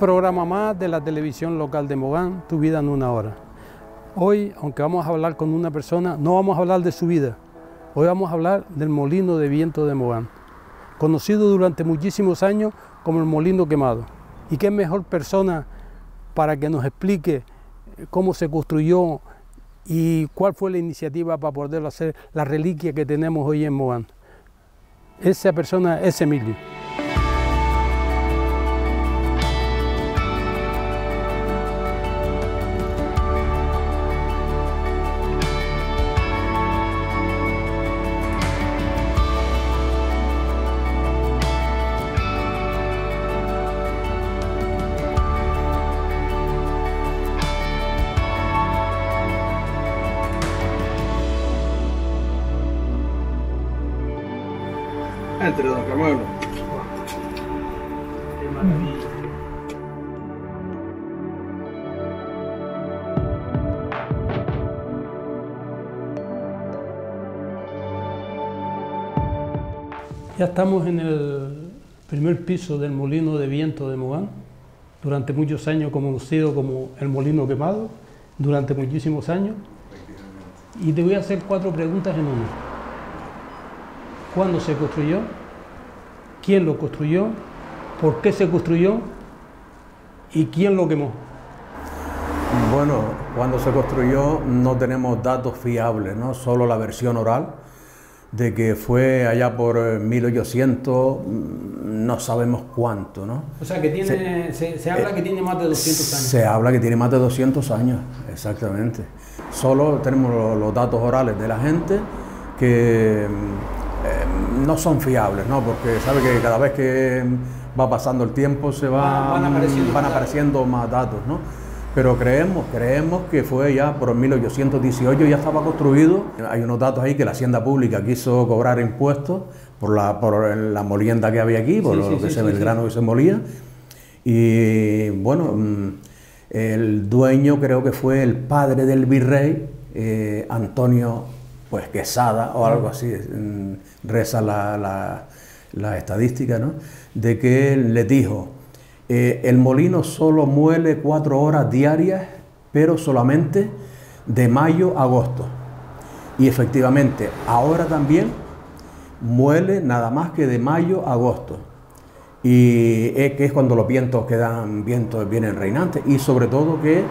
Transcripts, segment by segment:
Programa más de la televisión local de Mogán, Tu vida en una hora. Hoy, aunque vamos a hablar con una persona, no vamos a hablar de su vida. Hoy vamos a hablar del molino de viento de Mogán, conocido durante muchísimos años como el molino quemado. ¿Y qué mejor persona para que nos explique cómo se construyó y cuál fue la iniciativa para poder hacer la reliquia que tenemos hoy en Mogán? Esa persona es Emilio. Estamos en el primer piso del molino de viento de Mogán, durante muchos años conocido como el molino quemado, durante muchísimos años. Y te voy a hacer cuatro preguntas en una. ¿Cuándo se construyó? ¿Quién lo construyó? ¿Por qué se construyó? ¿Y quién lo quemó? Bueno, cuando se construyó no tenemos datos fiables, ¿no? solo la versión oral de que fue allá por 1800, mm, no sabemos cuánto. ¿no? O sea, que tiene, se, se, habla que tiene más de 200 años. Se habla que tiene más de 200 años, exactamente. Solo tenemos los, los datos orales de la gente que eh, no son fiables, ¿no? porque sabe que cada vez que va pasando el tiempo se va, van, apareciendo, van apareciendo más datos. ¿no? Pero creemos, creemos que fue ya por 1818 ya estaba construido. Hay unos datos ahí que la Hacienda Pública quiso cobrar impuestos por la, por la molienda que había aquí, por sí, lo sí, que sí, se el grano que se molía. Y bueno, el dueño creo que fue el padre del virrey, eh, Antonio pues Quesada o algo así, reza la, la, la estadística, ¿no? de que le dijo, eh, el molino solo muele cuatro horas diarias, pero solamente de mayo a agosto. Y efectivamente, ahora también muele nada más que de mayo a agosto. Y es que es cuando los vientos quedan, vientos vienen reinantes y sobre todo que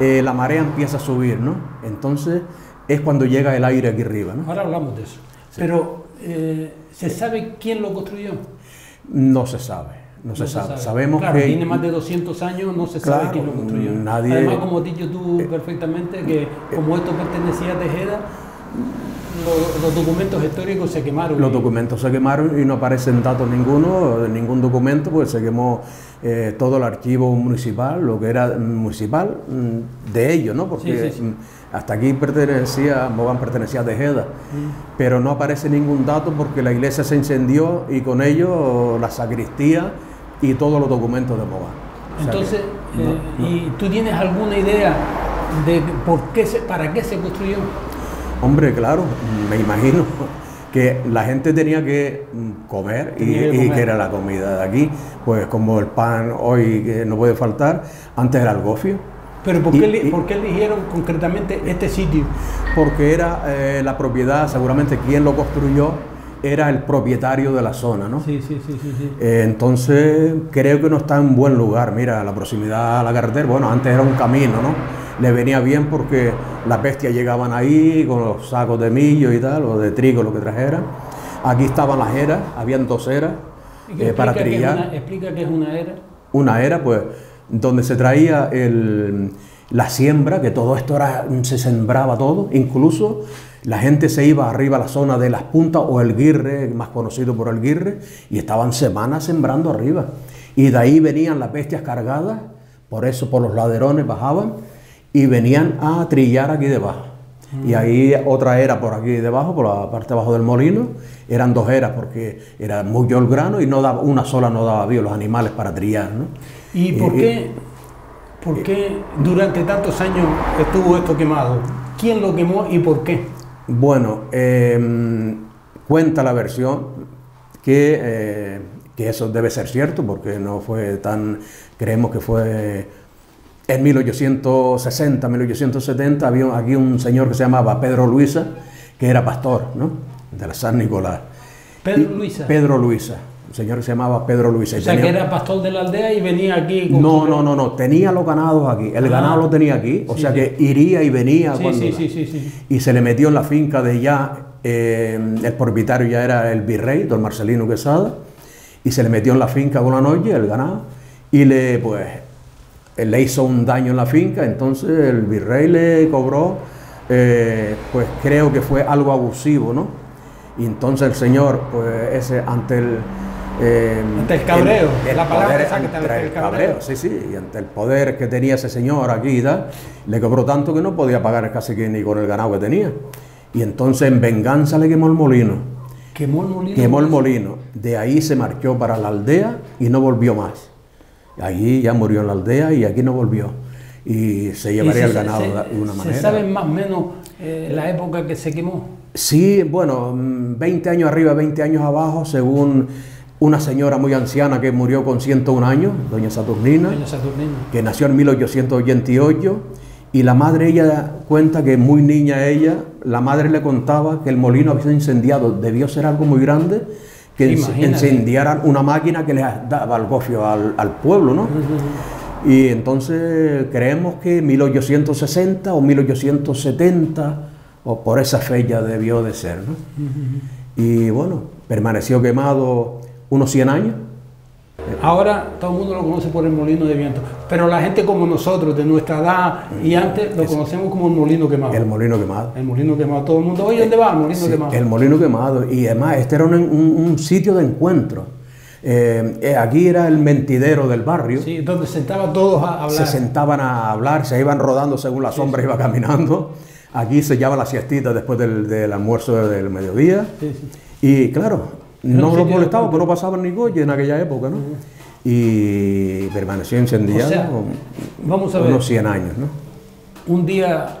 eh, la marea empieza a subir, ¿no? Entonces es cuando llega el aire aquí arriba, ¿no? Ahora hablamos de eso. Sí. Pero, eh, ¿se sabe quién lo construyó? No se sabe. No, se, no sabe. se, sabe. Sabemos claro, que. tiene más de 200 años, no se claro, sabe quién lo construyó. Nadie, Además, como has dicho tú perfectamente, que como esto pertenecía a Tejeda, los, los, documentos históricos se quemaron. Los documentos se quemaron y no aparecen datos ninguno, ningún documento, pues se quemó eh, todo el archivo municipal, lo que era municipal de ellos, ¿no? Porque sí, sí, sí. hasta aquí pertenecía, Mogán pertenecía a Tejeda, mm. pero no aparece ningún dato porque la iglesia se incendió y con ello la sacristía y todos los documentos de. Entonces, o sea que, eh, no. ¿y tú tienes alguna idea de por qué se, para qué se construyó? Hombre, claro, me imagino que la gente tenía que comer y, que comer. y, que era la comida de aquí, pues como el pan hoy que no puede faltar, antes era el gofio. ¿Pero por qué, y, ¿por qué eligieron concretamente este sitio? Porque era eh, la propiedad, seguramente quien lo construyó era el propietario de la zona, ¿no? Sí, sí, sí, sí. sí. Eh, entonces creo que no está en buen lugar, mira, la proximidad a la carretera, bueno, antes era un camino, ¿no? le venía bien porque las bestias llegaban ahí con los sacos de millo y tal, o de trigo, lo que trajeran. Aquí estaban las eras, habían dos eras eh, para trillar. Qué una, explica qué es una era. Una era, pues, donde se traía el, la siembra, que todo esto era, se sembraba todo, incluso la gente se iba arriba a la zona de las puntas o el guirre, más conocido por el guirre, y estaban semanas sembrando arriba. Y de ahí venían las bestias cargadas, por eso por los laderones bajaban y venían a trillar aquí debajo. Mm. Y ahí otra era por aquí debajo, por la parte de abajo del molino, eran dos eras porque era mucho el grano y no daba, una sola no daba bien los animales para trillar. ¿no? ¿Y por, qué, por qué durante tantos años estuvo esto quemado? ¿Quién lo quemó y por qué? Bueno, eh, cuenta la versión que, eh, que eso debe ser cierto porque no fue tan, creemos que fue en 1860, 1870, había aquí un señor que se llamaba Pedro Luisa, que era pastor, ¿no? De la San Nicolás. Pedro Luisa. Pedro Luisa, un señor que se llamaba Pedro Luisa. O sea, que era pastor de la aldea y venía aquí. Con no, no, no, no, tenía los ganados aquí, el ah. ganado lo tenía aquí, o sea que iría y venía sí, cuando... Sí, sí, sí, sí, Y se le metió en la finca de ya, eh, el propietario ya era el virrey, don Marcelino Quesada, y se le metió en la finca con la noche, el ganado, y le, pues, le hizo un daño en la finca, entonces el virrey le cobró, eh, pues creo que fue algo abusivo, ¿no? Y entonces el señor, pues ese, ante el... Eh, ante el cabreo, la palabra exacta, ante el cabreo. Sí, sí, y ante el poder que tenía ese señor aquí le cobró tanto que no podía pagar casi que ni con el ganado que tenía. Y entonces en venganza le quemó el molino. ¿Quemó el molino? Quemó el molino. De ahí se marchó para la aldea y no volvió más. Allí ya murió en la aldea y aquí no volvió. Y se llevaría el ganado de una manera. ¿Se sabe más o menos eh, la época que se quemó? Sí, bueno, 20 años arriba, 20 años abajo, según una señora muy anciana que murió con 101 años, doña Saturnina, doña Saturnina. que nació en 1888. Y la madre, ella cuenta que muy niña ella, la madre le contaba que el molino había sido incendiado, debió ser algo muy grande que incendiaran una máquina que le daba el gofio al, pueblo, ¿no? Y entonces creemos que 1860 o 1870 o por esa fecha debió de ser, ¿no? Y bueno, permaneció quemado unos 100 años Ahora todo el mundo lo conoce por el molino de viento, pero la gente como nosotros, de nuestra edad y antes, lo conocemos como el molino quemado. El molino quemado. El molino quemado. Todo el mundo, oye, ¿dónde va? El molino quemado. El molino quemado. Y además, este era un, sitio de encuentro. Eh, eh, aquí era el mentidero del barrio. Sí, donde sentaban todos a hablar. Se sentaban a hablar, se iban rodando según la sombra iba caminando. Aquí se llama la siestita después del, almuerzo del mediodía. Y claro, no lo molestaba, pero no pasaban ni coche en aquella época, ¿no? Y permaneció incendiado vamos a ver, unos 100 años, ¿no? Un día,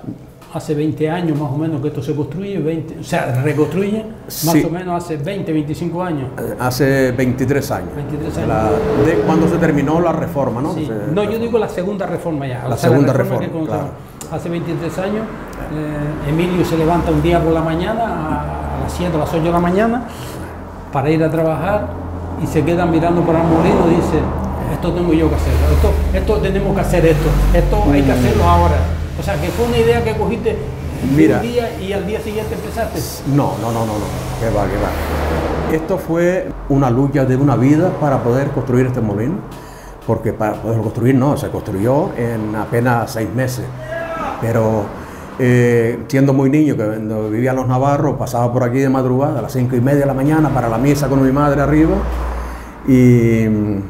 hace 20 años más o menos que esto se construye, 20, o sea, reconstruye, más o menos hace 20, 25 años. Hace 23 años. 23 años. de cuando se terminó la reforma, ¿no? no, yo digo la segunda reforma ya. La segunda reforma, claro. Hace 23 años, eh, Emilio se levanta un día por la mañana, a, a las 7 a las 8 de la mañana, para ir a trabajar y se quedan mirando por el molino y dice, esto tengo yo que hacer, esto, esto tenemos que hacer esto, esto hay que hacerlo ahora. O sea, que fue una idea que cogiste Mira, un día y al día siguiente empezaste. No, no, no, no, no, que va, que va. Esto fue una lucha de una vida para poder construir este molino, porque para poder construir no, se construyó en apenas seis meses, pero eh, siendo muy niño, que vivía en los Navarros, pasaba por aquí de madrugada a las cinco y media de la mañana para la misa con mi madre arriba. Y mm,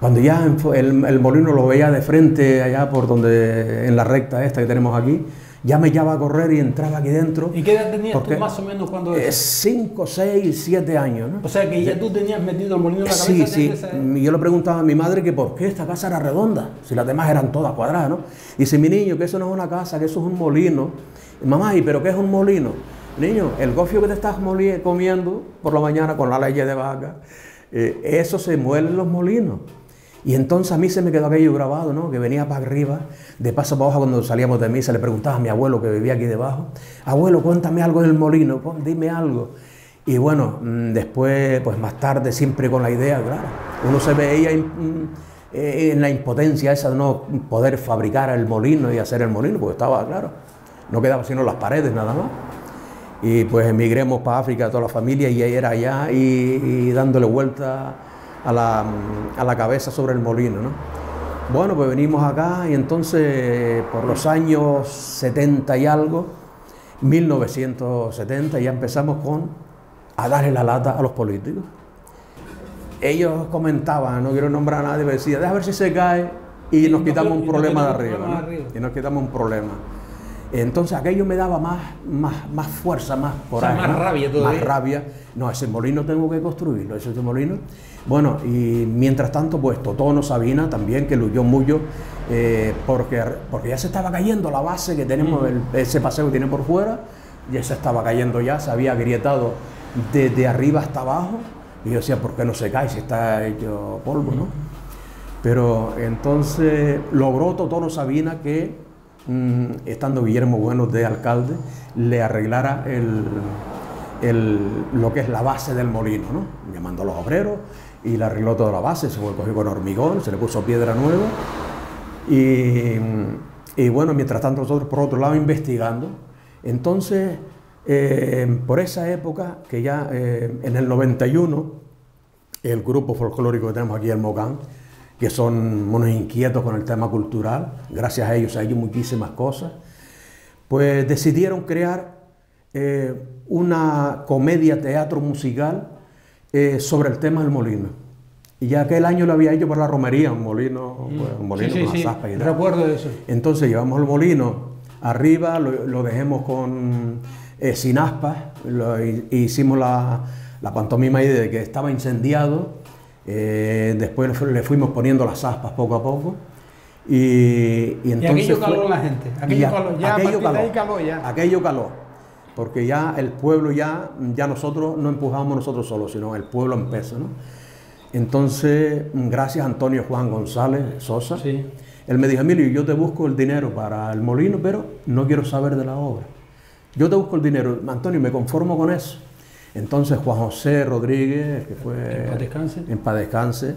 cuando ya el, molino lo veía de frente allá por donde, en la recta esta que tenemos aquí, ya me llama a correr y entraba aquí dentro. ¿Y qué edad tenías tú más o menos cuando es? Cinco, seis, siete años, ¿no? O sea que ya tú tenías metido el molino en la cabeza. Sí, sí. Yo le preguntaba a mi madre que por qué esta casa era redonda, si las demás eran todas cuadradas, ¿no? Y dice, mi niño, que eso no es una casa, que eso es un molino. Mamá, ¿y pero qué es un molino? Niño, el gofio que te estás comiendo por la mañana con la leche de vaca, eh, eso se muele en los molinos. Y entonces a mí se me quedó aquello grabado, ¿no? Que venía para arriba, de paso para abajo cuando salíamos de misa, le preguntaba a mi abuelo que vivía aquí debajo, abuelo, cuéntame algo del molino, dime algo. Y bueno, mm, después, pues más tarde, siempre con la idea, claro, uno se veía mm, eh, en la impotencia esa de no poder fabricar el molino y hacer el molino, porque estaba, claro, no quedaba sino las paredes nada más. Y pues emigremos para África toda la familia y era allá y dándole vuelta a la, a la cabeza sobre el molino. ¿no? Bueno, pues venimos acá y entonces por los años 70 y algo, 1970, ya empezamos con a darle la lata a los políticos. Ellos comentaban, no quiero nombrar a nadie, pero decían, déjame ver si se cae y nos quitamos un problema de arriba. Y nos quitamos un problema. Entonces aquello me daba más, más, más fuerza, más coraje. más rabia todavía. Más rabia. No, ese molino tengo que construirlo, ese molino. Bueno, y mientras tanto, pues Totono Sabina también, que luchó mucho, eh, porque, porque ya se estaba cayendo la base que tenemos, ese paseo que tiene por fuera, ya se estaba cayendo ya, se había agrietado desde arriba hasta abajo, Y yo decía, ¿por qué no se cae si está hecho polvo, no? Pero entonces logró Totono Sabina que, mm, estando Guillermo Bueno de alcalde, le arreglara lo que es la base del molino, ¿no? Llamando a los obreros y le arregló toda la base, se fue cogido con hormigón, se le puso piedra nueva. Y, bueno, mientras tanto nosotros por otro lado investigando. Entonces, eh, por esa época, que ya eh, en el 91, el grupo folclórico que tenemos aquí, el Mogán, que son unos inquietos con el tema cultural, gracias a ellos hay muchísimas cosas, pues decidieron crear eh, una comedia teatro musical eh, sobre el tema del molino. Y ya aquel año lo había hecho por la romería, un molino, mm. pues, un molino con sí, y Recuerdo de eso. Entonces llevamos el molino arriba, lo, dejemos con eh, sin aspas, hicimos la, la pantomima ahí de que estaba incendiado eh, después le fuimos poniendo las aspas poco a poco. Y, entonces. aquello caló la gente. Aquello caló, ya, aquello caló, ya. Aquello caló. Porque ya el pueblo, ya, ya nosotros no empujamos nosotros solos, sino el pueblo empezó. ¿no? Entonces, gracias a Antonio Juan González Sosa, él me dijo: Emilio, yo te busco el dinero para el molino, pero no quiero saber de la obra. Yo te busco el dinero, Antonio, me conformo con eso. Entonces Juan José Rodríguez, que fue en paz descanse,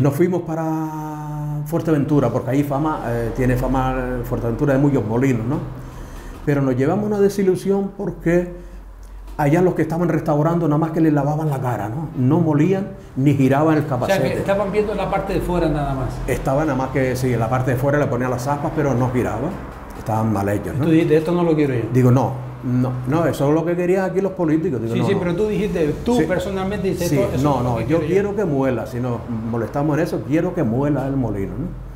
nos fuimos para Fuerteventura, porque ahí fama, eh, tiene fama Fuerteventura de muchos molinos, ¿no? Pero nos llevamos una desilusión porque allá los que estaban restaurando nada más que le lavaban la cara, ¿no? No molían ni giraban el capacete. O sea, que estaban viendo la parte de fuera nada más. Estaba nada más que, sí, en la parte de fuera le ponían las aspas, pero no giraba. Estaban mal hechos, ¿no? Tú dijiste, esto no lo quiero yo. Digo, no, no, no, eso es lo que querían aquí los políticos. sí, sí, pero tú dijiste, tú personalmente dices sí, No, no, yo quiero que muela, si nos molestamos en eso, quiero que muela el molino. ¿no?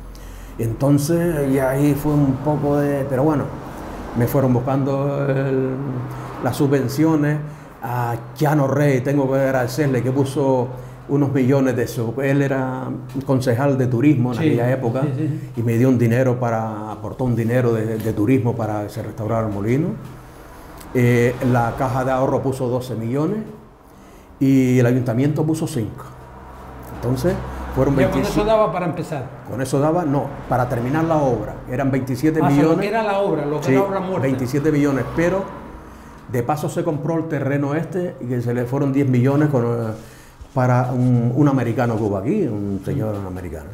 Entonces, y ahí fue un poco de. Pero bueno, me fueron buscando las subvenciones. A Chano Rey, tengo que agradecerle que puso unos millones de eso. Él era concejal de turismo en aquella época y me dio un dinero para, aportó un dinero de, de turismo para que se restaurara el molino. Eh, la caja de ahorro puso 12 millones y el ayuntamiento puso 5. Entonces, fueron 27. ¿Con eso daba para empezar? Con eso daba, no, para terminar la obra. Eran 27 ah, millones. Lo que era la obra, lo que era la obra muerta. 27 millones, pero de paso se compró el terreno este y que se le fueron 10 millones eh, para un, americano que hubo aquí, un señor americano.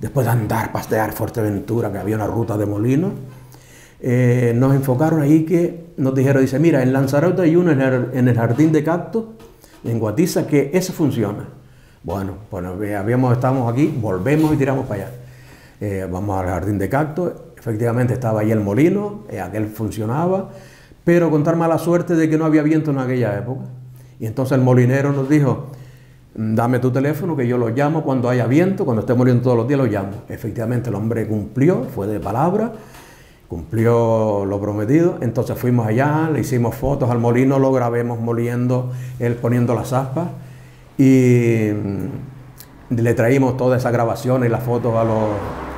Después de andar, pastear Fuerteventura, que había una ruta de molinos, eh, nos enfocaron ahí que nos dijeron, dice, mira, en Lanzarote hay uno en el, jardín de cactus, en Guatiza, que ese funciona. Bueno, pues habíamos, estamos aquí, volvemos y tiramos para allá. Eh, vamos al jardín de cactus, efectivamente estaba ahí el molino, eh, aquel funcionaba, pero contar mala suerte de que no había viento en aquella época. Y entonces el molinero nos dijo, dame tu teléfono que yo lo llamo cuando haya viento, cuando esté muriendo todos los días lo llamo. Efectivamente el hombre cumplió, fue de palabra, cumplió lo prometido, entonces fuimos allá, le hicimos fotos al molino, lo grabemos moliendo, él poniendo las aspas y mm, le traímos todas esas grabaciones y las fotos a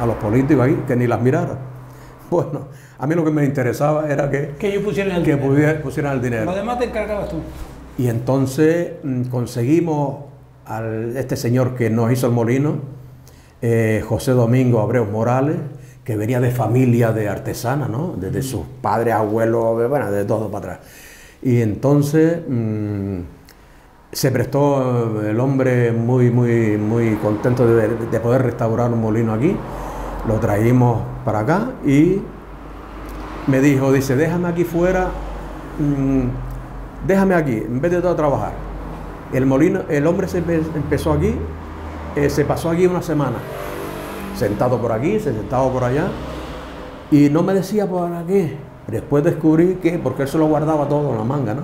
los, políticos ahí, que ni las miraron. Bueno, a mí lo que me interesaba era que, que ellos pusieran el, que dinero. pusieran el dinero. Lo demás te encargabas tú. Y entonces mm, conseguimos a este señor que nos hizo el molino, eh, José Domingo Abreu Morales, que venía de familia de artesana, ¿no? Desde sus padres, abuelos, bueno, de todo para atrás. Y entonces mm, se prestó el hombre muy, muy, muy contento de, poder restaurar un molino aquí. Lo traímos para acá y me dijo, dice, déjame aquí fuera, mm, déjame aquí, en vez de todo trabajar. El molino, el hombre se empezó aquí, eh, se pasó aquí una semana sentado por aquí, sentado por allá, y no me decía por qué. Después descubrí que, porque él se lo guardaba todo en la manga, ¿no?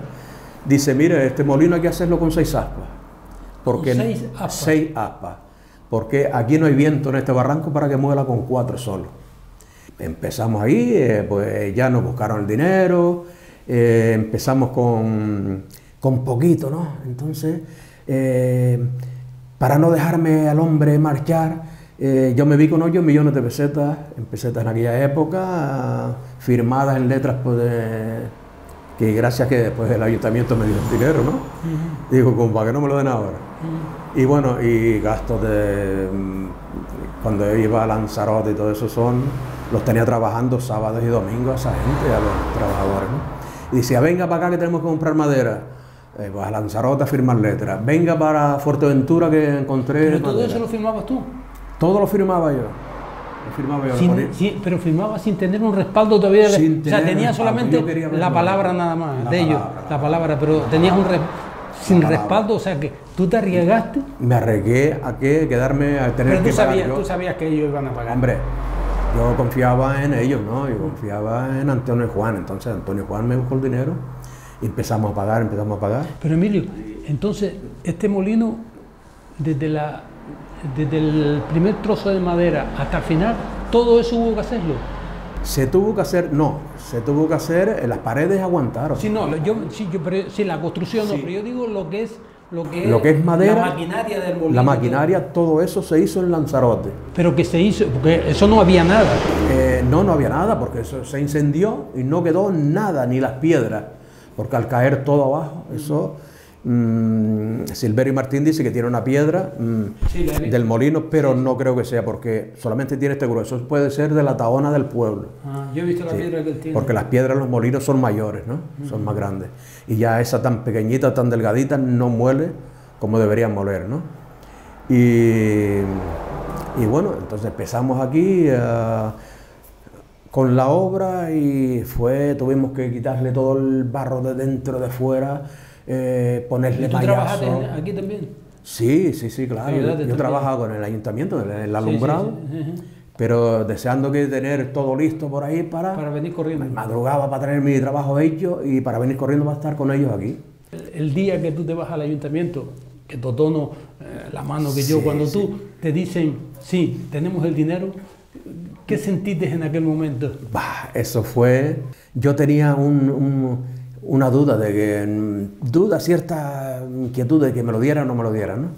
Dice, mire, este molino hay que hacerlo con seis aspas. Porque seis aspas? Seis aspas. Porque aquí no hay viento en este barranco para que muela con cuatro solo. Empezamos ahí, eh, pues ya nos buscaron el dinero, eh, empezamos con, con poquito, ¿no? Entonces, eh, para no dejarme al hombre marchar, eh, yo me vi con 8 millones de pesetas, en pesetas en aquella época, firmadas en letras pues, que gracias que después el ayuntamiento me dio el dinero, ¿no? Digo, como para que no me lo den ahora. Y bueno, y gastos de... Cuando yo iba a Lanzarote y todo eso son... Los tenía trabajando sábados y domingos a esa gente, a los trabajadores, ¿no? Y decía, venga para acá que tenemos que comprar madera. Eh, pues a Lanzarote a firmar letras. Venga para Fuerteventura que encontré Pero todo madera. eso lo firmabas tú. Todo lo firmaba yo. Lo firmaba yo. Sin- pero firmabas sin tener un respaldo todavía. Sin o sea, tener tenía respaldo. solamente la palabra nada más La de ellos, la palabra, pero tenías un res- sin palabra. respaldo, o sea que tú te arriesgaste, Me arriesgué a que quedarme a tener pero que tú pagar sabías, yo. tú sabías que ellos iban a pagar. Hombre, yo confiaba en ellos, ¿no? Yo confiaba en Antonio y Juan. Entonces Antonio y Juan me buscó el dinero y empezamos a pagar, empezamos a pagar. Pero Emilio, entonces este molino, desde, la, desde el primer trozo de madera hasta el final, todo eso hubo que hacerlo. Se tuvo que hacer, no, se tuvo que hacer, eh, las paredes aguantaron. Sí, no, yo, sí, yo, pero, sí, la construcción no, Sí. pero yo digo lo que es, lo que Lo que es madera, la maquinaria del molino. La maquinaria, todo eso se hizo en Lanzarote. Pero que se hizo, porque eso no había nada. Eh, no, no había nada porque eso se incendió y no quedó nada, ni las piedras, porque al caer todo abajo, eso. Mm, Silverio Martín dice que tiene una piedra mm, Sí, del molino, pero no creo que sea porque solamente tiene este grueso. Eso puede ser de la taona del pueblo. Ah, yo he visto la Sí, piedra que él tiene. Porque las piedras en los molinos son mayores, ¿no? Son más grandes. Y ya esa tan pequeñita, tan delgadita, no muele como deberían moler, ¿no? Y, y bueno, entonces empezamos aquí eh, con la obra y fue, tuvimos que quitarle todo el barro de dentro, de fuera, eh, ponerle ¿Y tú trabajaste mayazo. en- aquí también? Sí, sí, sí, claro. Yo, también. trabajaba con el ayuntamiento, en el alumbrado, sí, sí, sí. pero deseando que tener todo listo por ahí para, Para venir corriendo. madrugaba para tener mi trabajo hecho y para venir corriendo para estar con ellos aquí. El, día que tú te vas al ayuntamiento, que Totono, eh, la mano que yo, cuando tú te dicen, sí, tenemos el dinero, ¿qué sentiste en aquel momento? Bah, eso fue. Yo tenía un- un- una duda de que. mm, duda, cierta inquietud de que me lo dieran o no me lo dieran, ¿no?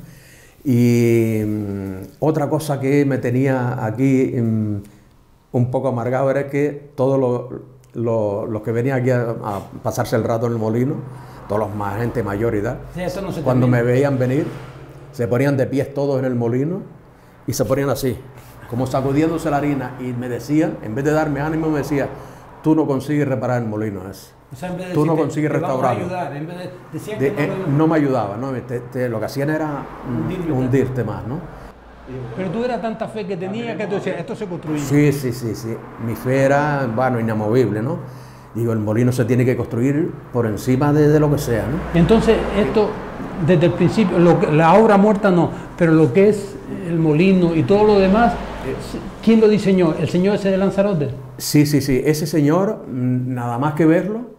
Y mm, otra cosa que me tenía aquí mm, un poco amargado era que todos los, los- los que venían aquí a, a pasarse el rato en el molino, todos los más gente mayor y tal, Sí, eso no se cuando termina. me veían venir, se ponían de pies todos en el molino y se ponían así, como sacudiéndose la harina y me decían, en vez de darme ánimo, me decía, tú no consigues reparar el molino ese. O sea, en vez de Tú no consigues "Te vamos a restaurarlo". de, eh, no me ayudaba, ¿no? Te- te- lo que hacían era mm, Hundirte. hundirte más, ¿no? Pero tú eras tanta fe que tenías que tú decías, esto se construye. Sí, sí, sí, sí. Mi fe era, bueno, inamovible, ¿no? Digo, el molino se tiene que construir por encima de, de lo que sea, ¿no? Entonces, esto, desde el principio, lo que- la obra muerta no, pero lo que es el molino y todo lo demás, ¿quién lo diseñó? ¿El señor ese de Lanzarote? Sí, sí, sí. Ese señor, mm, nada más que verlo,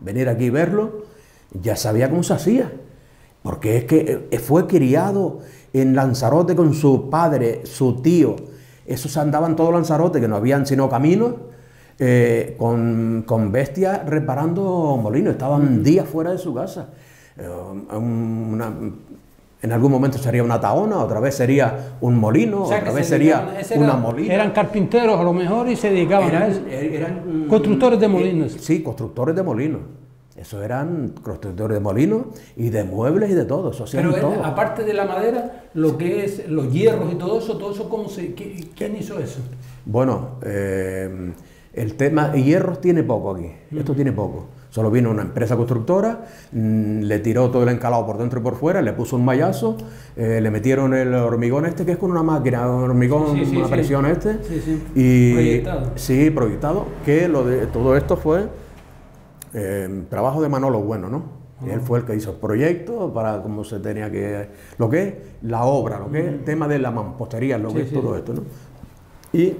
venir aquí y verlo, ya sabía cómo se hacía. Porque es que eh, fue criado en Lanzarote con su padre, su tío. Esos andaban todos Lanzarote, que no habían sino caminos, eh, con, con bestias reparando molinos. Estaban días fuera de su casa. Eh, en algún momento sería una taona, otra vez sería un molino, O sea, otra vez se sería una era- molina. Eran carpinteros a lo mejor y se dedicaban a eso. Eran, eran, mm, Constructores de molinos. eh, sí, constructores de molinos. Eso eran constructores de molinos y de muebles y de todo. Eso hacían Pero todo. aparte de la madera, lo que es los hierros y todo eso, todo eso, ¿cómo se, qui- ¿quién hizo eso? Bueno, eh, el tema hierros tiene poco aquí. Esto tiene poco. Solo vino una empresa constructora, mm, le tiró todo el encalado por dentro y por fuera, le puso un mallazo, eh, le metieron el hormigón este, que es con una máquina, un hormigón, Sí, sí, una sí. presión este. Sí, sí. Y, Proyectado. Sí, proyectado. Que lo de, todo esto fue eh, trabajo de Manolo Bueno, ¿no? Él fue el que hizo el proyecto para cómo se tenía que... Lo que es la obra, lo que es el tema de la mampostería, lo que es todo esto, ¿no? Y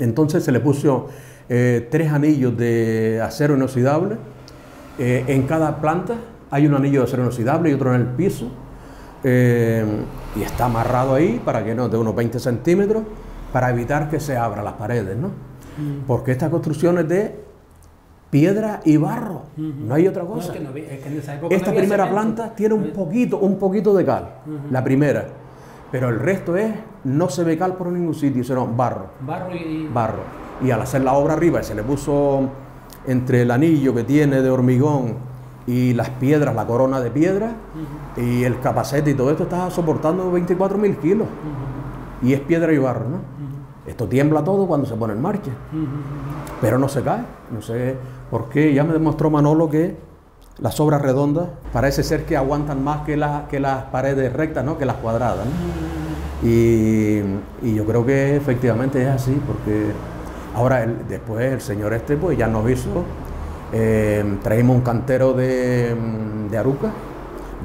entonces se le puso eh, tres anillos de acero inoxidable. Eh, en cada planta hay un anillo de acero inoxidable y otro en el piso. Eh, y está amarrado ahí para que no, de unos 20 centímetros, para evitar que se abran las paredes, ¿no? Porque esta construcción es de piedra y barro, no hay otra No, es cosa. que no había- es que en esa época no Esta primera cemento. planta tiene un poquito, un poquito de cal, la primera, pero el resto es, no se ve cal por ningún sitio, sino barro, Barro y... barro. Y al hacer la obra arriba se le puso entre el anillo que tiene de hormigón y las piedras, la corona de piedra y el capacete y todo esto está soportando 24 mil kilos. Y es piedra y barro, ¿no? Esto tiembla todo cuando se pone en marcha, pero no se cae. No sé por qué. Ya me demostró Manolo que las obras redondas parece ser que aguantan más que, que las paredes rectas, ¿no? que las cuadradas. Y, yo creo que efectivamente es así, porque ahora después el señor este pues ya nos hizo, eh, traímos un cantero de, de Aruca,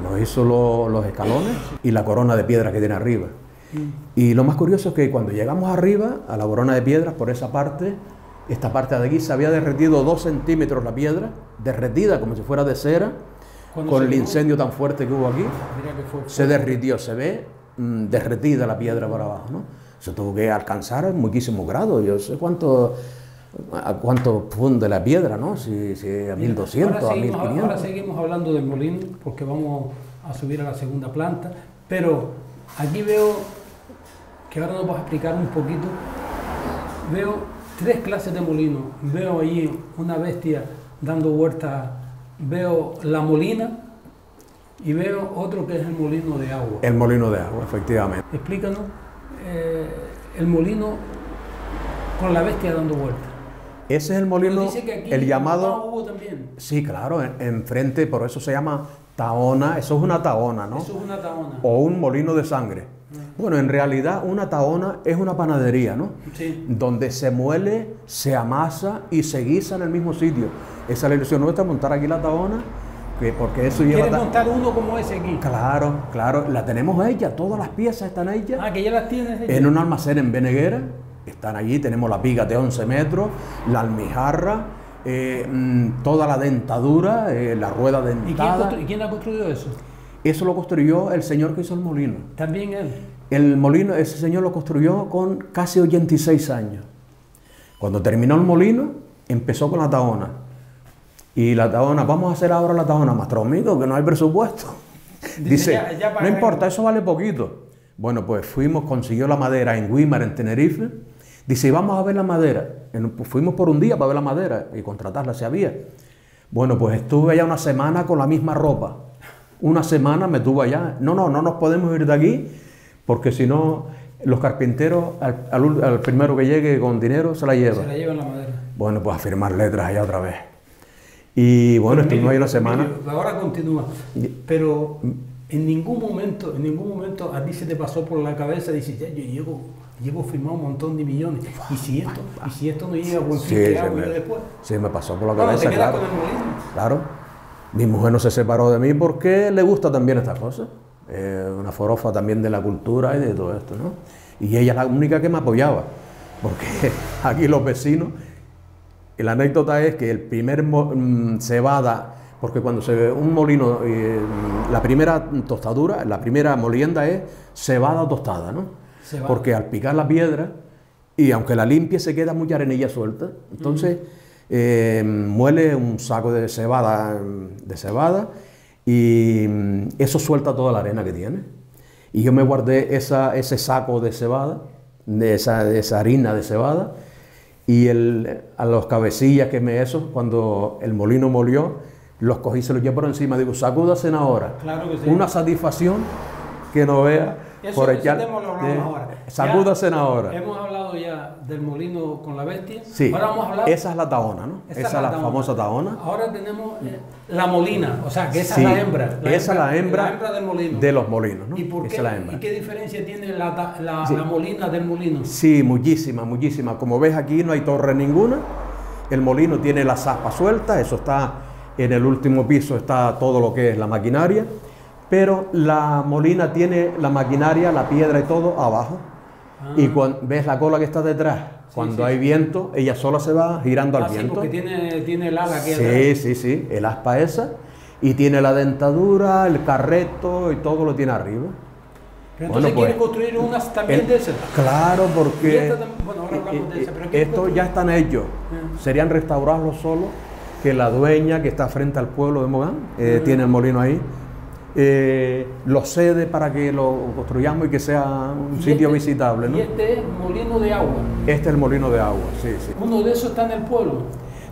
nos hizo los escalones y la corona de piedra que tiene arriba. Y lo más curioso es que cuando llegamos arriba, a la corona de piedras, por esa parte, esta parte de aquí se había derretido dos centímetros la piedra, derretida como si fuera de cera, con el incendio tan fuerte que hubo aquí. se derritió, se ve mm, derretida la piedra para abajo. ¿no? Se tuvo que alcanzar muchísimos grados. Yo sé cuánto, a cuánto funde la piedra, ¿no? Si, a 1200, a 1500. Ahora seguimos hablando del molino porque vamos a subir a la segunda planta, pero aquí veo que ahora nos vas a explicar un poquito. Veo tres clases de molino. Veo allí una bestia dando vuelta, veo la molina y veo otro que es el molino de agua. El molino de agua, efectivamente. Explícanos eh, el molino con la bestia dando vuelta. Ese es el molino, el llamado... también. Sí, claro, enfrente, por eso se llama taona, eso es una taona, ¿no? Eso es una taona. O un molino de sangre. Bueno, en realidad una taona es una panadería, ¿no? Sí. Donde se muele, se amasa y se guisa en el mismo sitio. Esa es la ilusión nuestra, montar aquí la taona, que porque eso lleva... ¿Quieres montar uno como ese aquí? Claro, claro, la tenemos ella, todas las piezas están hechas. Ah, que ya las tienes En un almacén en Beneguera, están allí, tenemos la piga de 11 metros, la almijarra, eh, mm, toda la dentadura, eh, la rueda dentada. ¿Y quién, ha construido eso? Eso lo construyó el señor que hizo el molino. ¿También él? El molino, ese señor lo construyó con casi 86 años. Cuando terminó el molino, empezó con la taona. Y la taona, vamos a hacer ahora la taona, maestro amigo, que no hay presupuesto. Dice, no importa, eso vale poquito. Bueno, pues fuimos, consiguió la madera en Guimar, en Tenerife. Dice, vamos a ver la madera. Pues fuimos por un día para ver la madera y contratarla si había. Bueno, pues estuve allá una semana con la misma ropa. Una semana me tuvo allá. No, no, no nos podemos ir de aquí porque si no, los carpinteros, al, primero que llegue con dinero, se la llevan. Se la llevan la madera. Bueno, pues a firmar letras allá otra vez. Y bueno, estuvimos ahí una semana. ahora continúa. Pero en ningún momento, en ningún momento a ti se te pasó por la cabeza, dices, ya, yo llevo, llevo firmado un montón de millones. ¿Y si esto, y si esto no llega a buen fin, ¿qué hago yo después? Sí, me pasó por la cabeza, claro. Claro. Mi mujer no se separó de mí porque le gusta también estas cosas eh, una forofa también de la cultura y de todo esto, ¿no? Y ella es la única que me apoyaba, porque aquí los vecinos, la anécdota es que el primer mm, cebada, porque cuando se ve un molino, eh, la primera tostadura, la primera molienda es cebada tostada, ¿no? Porque al picar la piedra, y aunque la limpie se queda mucha arenilla suelta, entonces eh, muele un saco de cebada, de cebada y mm, eso suelta toda la arena que tiene. Y yo me guardé esa, ese saco de cebada, de esa, de esa harina de cebada, y el, a los cabecillas que me eso, cuando el molino molió, los cogí, se los llevé por encima, digo, sacúdasen ahora. Claro que sí. Una satisfacción que no vea por echar. Sacúdasen ahora. Hemos del molino con la bestia. Sí. Ahora vamos a hablar. Esa es la taona, ¿no? Esa, es la, famosa taona. Ahora tenemos eh, la molina, o sea, que esa es la hembra. esa es la hembra, del molino. de los molinos, ¿no? ¿Y, por qué, ¿Y qué diferencia tiene la, la, molina del molino? Sí, muchísima, muchísima. Como ves aquí no hay torre ninguna. El molino tiene la zapa suelta, eso está en el último piso, está todo lo que es la maquinaria pero la molina tiene la maquinaria, la piedra y todo abajo. Y ah. cuando ves la cola que está detrás, cuando hay viento, ella sola se va girando al ah, viento. Sí, porque tiene, tiene el ala Sí, sí, sí, el aspa esa. Y tiene la dentadura, el carreto y todo lo tiene arriba. Pero entonces bueno, pues, construir unas también de esas. Claro, porque bueno, pero estos ya están hechos. Ah. Serían restaurarlos solo que la dueña que está frente al pueblo de Mogán eh, tiene el molino ahí eh, lo cede para que lo construyamos y que sea un sitio este, visitable. ¿Y este es molino de agua? Este es el molino de agua, sí, sí. ¿Uno de esos está en el pueblo?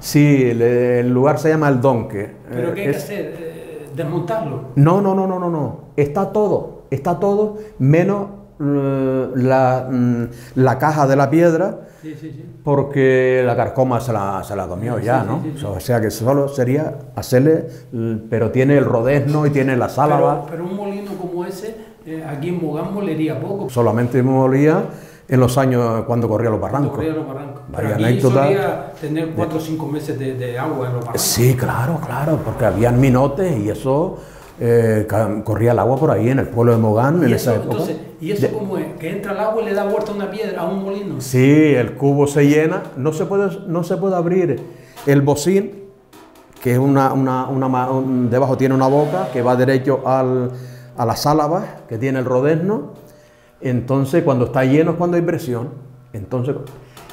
Sí, el, el lugar se llama El Donque. ¿Pero qué hay que hacer? Eh, ¿Desmontarlo? No, no, no, no, no, no. Está todo, está todo, menos la, mm, la caja de la piedra, Sí, sí, sí. porque la carcoma se la, se la comió ya, ¿no? O sea que solo sería hacerle, mm, pero tiene el rodezno y tiene la sálava. Pero, pero un molino como ese, eh, aquí en Mogán molería poco. Solamente molía en los años cuando corría los barrancos. corría los barrancos. Pero Vaya aquí anécdota. solía tener cuatro o cinco meses de, de agua en los barrancos. Sí, claro, claro, porque habían minotes y eso eh, corría el agua por ahí en el pueblo de Mogán en ¿Y esa eso, época. entonces, ¿y eso cómo es? ¿Que entra el agua y le da vuelta a una piedra, a un molino? Sí, el cubo se llena, no se puede, no se puede abrir el bocín, que es una, una- una un- debajo tiene una boca que va derecho al, a la sálava, que tiene el rodezno. Entonces, cuando está lleno es cuando hay presión. Entonces,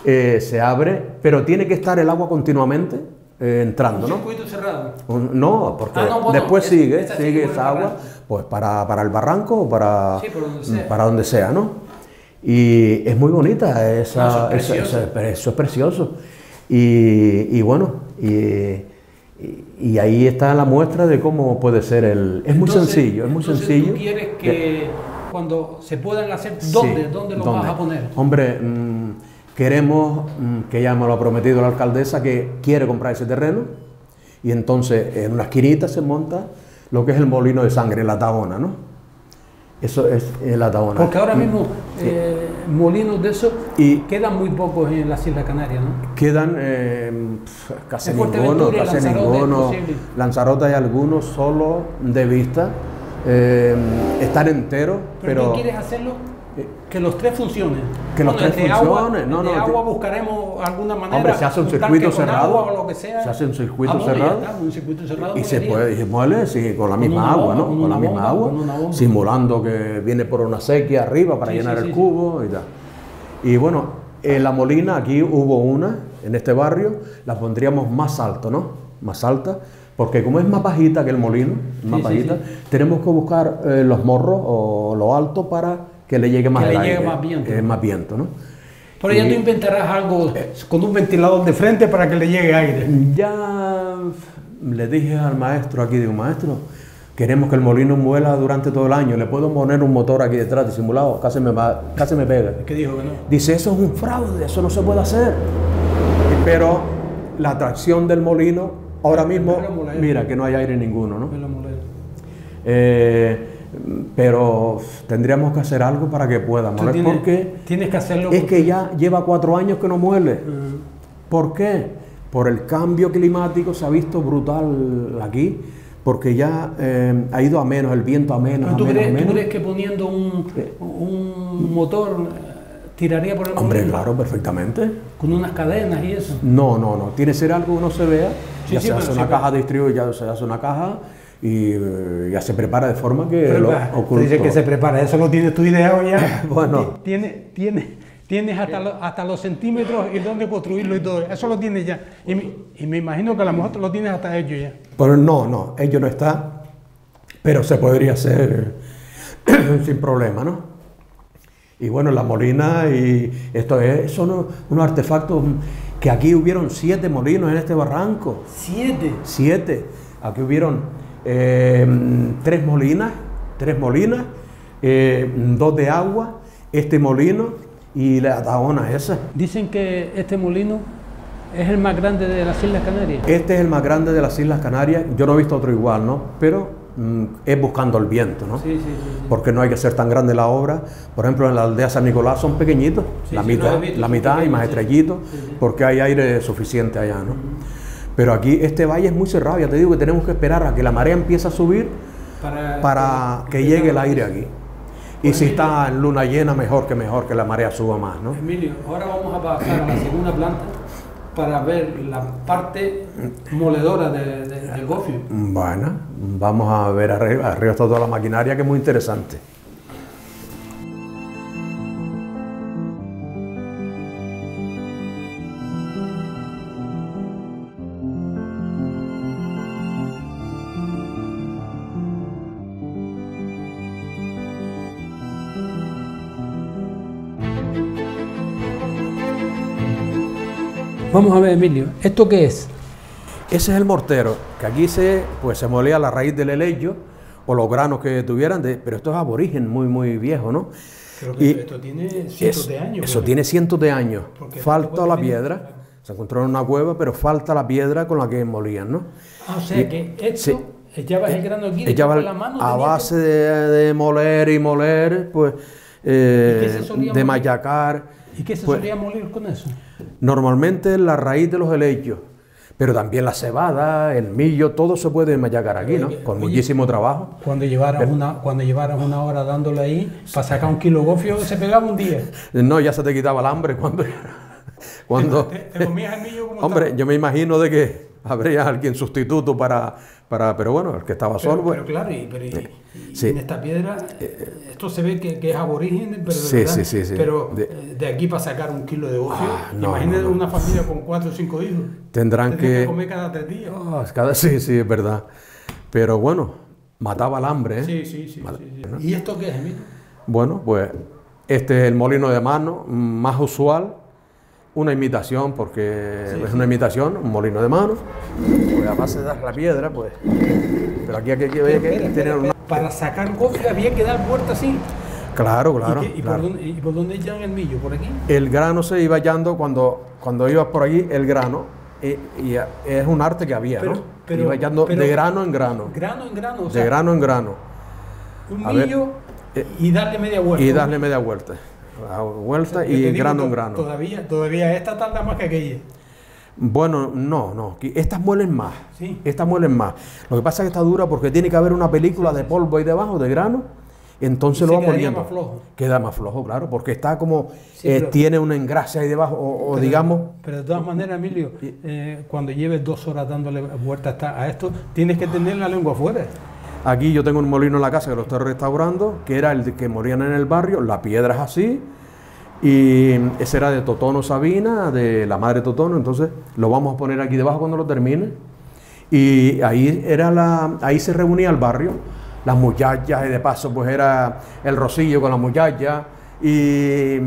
eh, se abre, pero tiene que estar el agua continuamente eh, entrando, Un ¿no? circuito cerrado. Un- No, porque Ah, no, bueno, después es- sigue, sigue esa agua, barranco. pues para, para el barranco o para, Sí, donde sea. para donde sea, ¿no? Y es muy bonita esa, No, eso es esa- esa- eso es precioso. Y, y bueno, y, y- ahí está la muestra de cómo puede ser el... Es muy Entonces- sencillo, es muy entonces sencillo. ¿Tú quieres que cuando se puedan hacer, ¿dónde? Sí, ¿Dónde lo ¿dónde? vas a poner? Hombre, mm, queremos, mm, que ya me lo ha prometido la alcaldesa, que quiere comprar ese terreno y entonces en una esquinita se monta lo que es el molino de sangre, la taona, ¿no? Eso es la taona. Porque ahora Mm, mismo eh, molinos de esos Y- quedan muy pocos en las Islas Canarias, ¿no? Quedan eh, casi En ninguno, casi Lanzarote ninguno. Lanzarote hay algunos solo de vista. eh, están enteros, Pero, pero... ¿qué quieres hacerlo? Que los tres funcionen. Que los tres funcionen, no, de no, agua buscaremos alguna manera. Hombre, se hace un circuito cerrado. agua o lo que sea. Se hace un circuito Ah, bueno, cerrado. está, un circuito cerrado. Y se puede, y se muele sí, con la misma agua, bomba, ¿no? con Con, la misma bomba, agua, bomba. simulando que viene por una sequía arriba para Sí, llenar sí, el cubo y tal. Y bueno, en la Molina aquí hubo una, en este barrio, la pondríamos más alto, ¿no? Más alta, porque como es más bajita que el molino, más bajita, tenemos que buscar eh, los morros o lo alto para que le llegue más Que le llegue aire, más viento. eh, más viento, ¿no? Pero ya Y- tú inventarás algo con un ventilador de frente para que le llegue aire. Ya le dije al maestro aquí, digo, maestro, queremos que el molino muela durante todo el año, ¿le puedo poner un motor aquí detrás disimulado? Casi me, va- casi me pega. Que dijo que no. Dice, eso es un fraude, eso no se puede hacer. Pero la atracción del molino, ahora mismo, mira que no hay aire ninguno, ¿no? Eh, pero tendríamos que hacer algo para que pueda moler, tienes, porque tienes que hacerlo. es porque- que ya lleva cuatro años que no muele. Mm. ¿Por qué? Por el cambio climático se ha visto brutal aquí, porque ya eh, ha ido a menos, el viento a menos, a ¿tú, a crees, tú crees que poniendo un, un motor eh, tiraría por el Hombre, claro, perfectamente. Con unas cadenas y eso. No, no, no. Tiene que ser algo que no se vea. Sí, ya sí, se hace sí, una pero- caja distribuida, ya se hace una caja y eh, ya se prepara de forma que Pero, lo oculto. dice que se prepara, eso lo tienes tú ideado ya. Bueno. Tiene, tiene, tienes hasta, lo- hasta los centímetros y dónde construirlo y todo. Eso lo tienes ya. Y, me- y me imagino que a lo mejor lo tienes hasta hecho ya. Pero no, no, ello no está, pero se podría hacer sin problema, ¿no? Y bueno, la molina, y esto es, son unos, unos artefactos que aquí hubieron siete molinos en este barranco, Siete. siete. Aquí hubieron eh, tres molinas, tres molinas, eh, dos de agua, este molino y la taona esa. Dicen que este molino es el más grande de las Islas Canarias. Este es el más grande de las Islas Canarias, yo no he visto otro igual, ¿no? Pero mm, es buscando el viento, ¿no? Sí, sí, sí. porque no hay que ser tan grande la obra. Por ejemplo, en la aldea San Nicolás son pequeñitos, Sí, la sí, mitad, visto, la mitad y más estrellitos, porque hay aire suficiente allá, ¿no? Pero aquí este valle es muy cerrado, ya te digo que tenemos que esperar a que la marea empiece a subir Para, para que llegue el aire aquí. Y si está en luna llena, mejor que mejor que la marea suba más, ¿no? Emilio, ahora vamos a pasar a la segunda planta para ver la parte moledora de- de- del gofio. Bueno, vamos a ver arriba, arriba está toda la maquinaria que es muy interesante. Vamos a ver, Emilio, ¿esto qué es? Ese es el mortero, que aquí se, pues, se molía la raíz del helecho o los granos que tuvieran, de, pero esto es aborigen muy, muy viejo, ¿no? Creo que Y esto tiene cientos Es- de años. Eso tiene cientos de años. Porque Falta la piedra. Se encontró en una cueva, pero falta la piedra con la que molían, ¿no? Ah, o sea que esto, Sí. echabas el grano aquí, Echaba después con la mano a base de, de moler y moler, pues, eh, ¿Y qué se solía de que- ¿Y qué se pues, solía moler con eso? Normalmente la raíz de los helechos, pero también la cebada, el millo, todo se puede mayacar aquí, ¿no? Con Oye, muchísimo trabajo. Cuando llevaras, una, cuando llevaras una hora dándole ahí, para sacar un kilo gofio, se pegaba un día. No, ya se te quitaba el hambre cuando... cuando Te, te comías el millo como hombre, estaba. yo me imagino de que habría alguien sustituto para, para... Pero bueno, el que estaba Pero, solo... pues, pero claro, y, pero y- y Sí. en esta piedra, eh, esto se ve que, que es aborigen, pero, de Sí, verdad, sí, sí, sí. pero De- de, aquí para sacar un kilo de gofio, Ah, no, imagínate no, no. una familia con cuatro o cinco hijos. Tendrán que... comer cada tres días. Ah, cada- sí, sí, es verdad. Pero bueno, mataba el hambre, ¿eh? Sí, sí, sí, sí, sí. ¿Y esto qué es, Emilio? Bueno, pues este es el molino de mano más usual, una imitación, porque Sí, es sí. una imitación, un molino de mano. Pues a base de dar la piedra, pues. Pero aquí hay que, hay que espera, tener espera, una. espera. Para sacar gofio había que dar vuelta así. Claro, claro. ¿Y, qué- y claro. por dónde, ¿Y por dónde echan el millo? ¿Por aquí? El grano se iba hallando cuando, cuando ibas por allí, el grano, y, y es un arte que había, Pero- ¿no? pero- iba hallando pero- de grano en grano, Grano en grano, o de grano en grano, un a millo eh, y darle media vuelta. y darle media vuelta. Vuelta y digo, grano en grano. Todavía, todavía esta tarda más que aquella. Bueno, no, no. Estas muelen más. Sí. Estas muelen más. Lo que pasa es que está dura porque tiene que haber una película de polvo ahí debajo, de grano. Entonces lo va moliendo. más flojo. Queda más flojo, claro, porque está como. Sí, eh, pero- tiene un engrase ahí debajo, o, o Pero- digamos. Pero de todas maneras, Emilio, eh, cuando lleves dos horas dándole vuelta hasta- a esto, tienes que tener la lengua afuera. Aquí yo tengo un molino en la casa que lo estoy restaurando, que era el que morían en el barrio. La piedra es así. Y ese era de Totono Sabina, de la madre Totono. Entonces lo vamos a poner aquí debajo cuando lo termine. Y ahí, era la, ahí se reunía el barrio, las muchachas, y de paso pues era el Rosillo con las muchachas. Y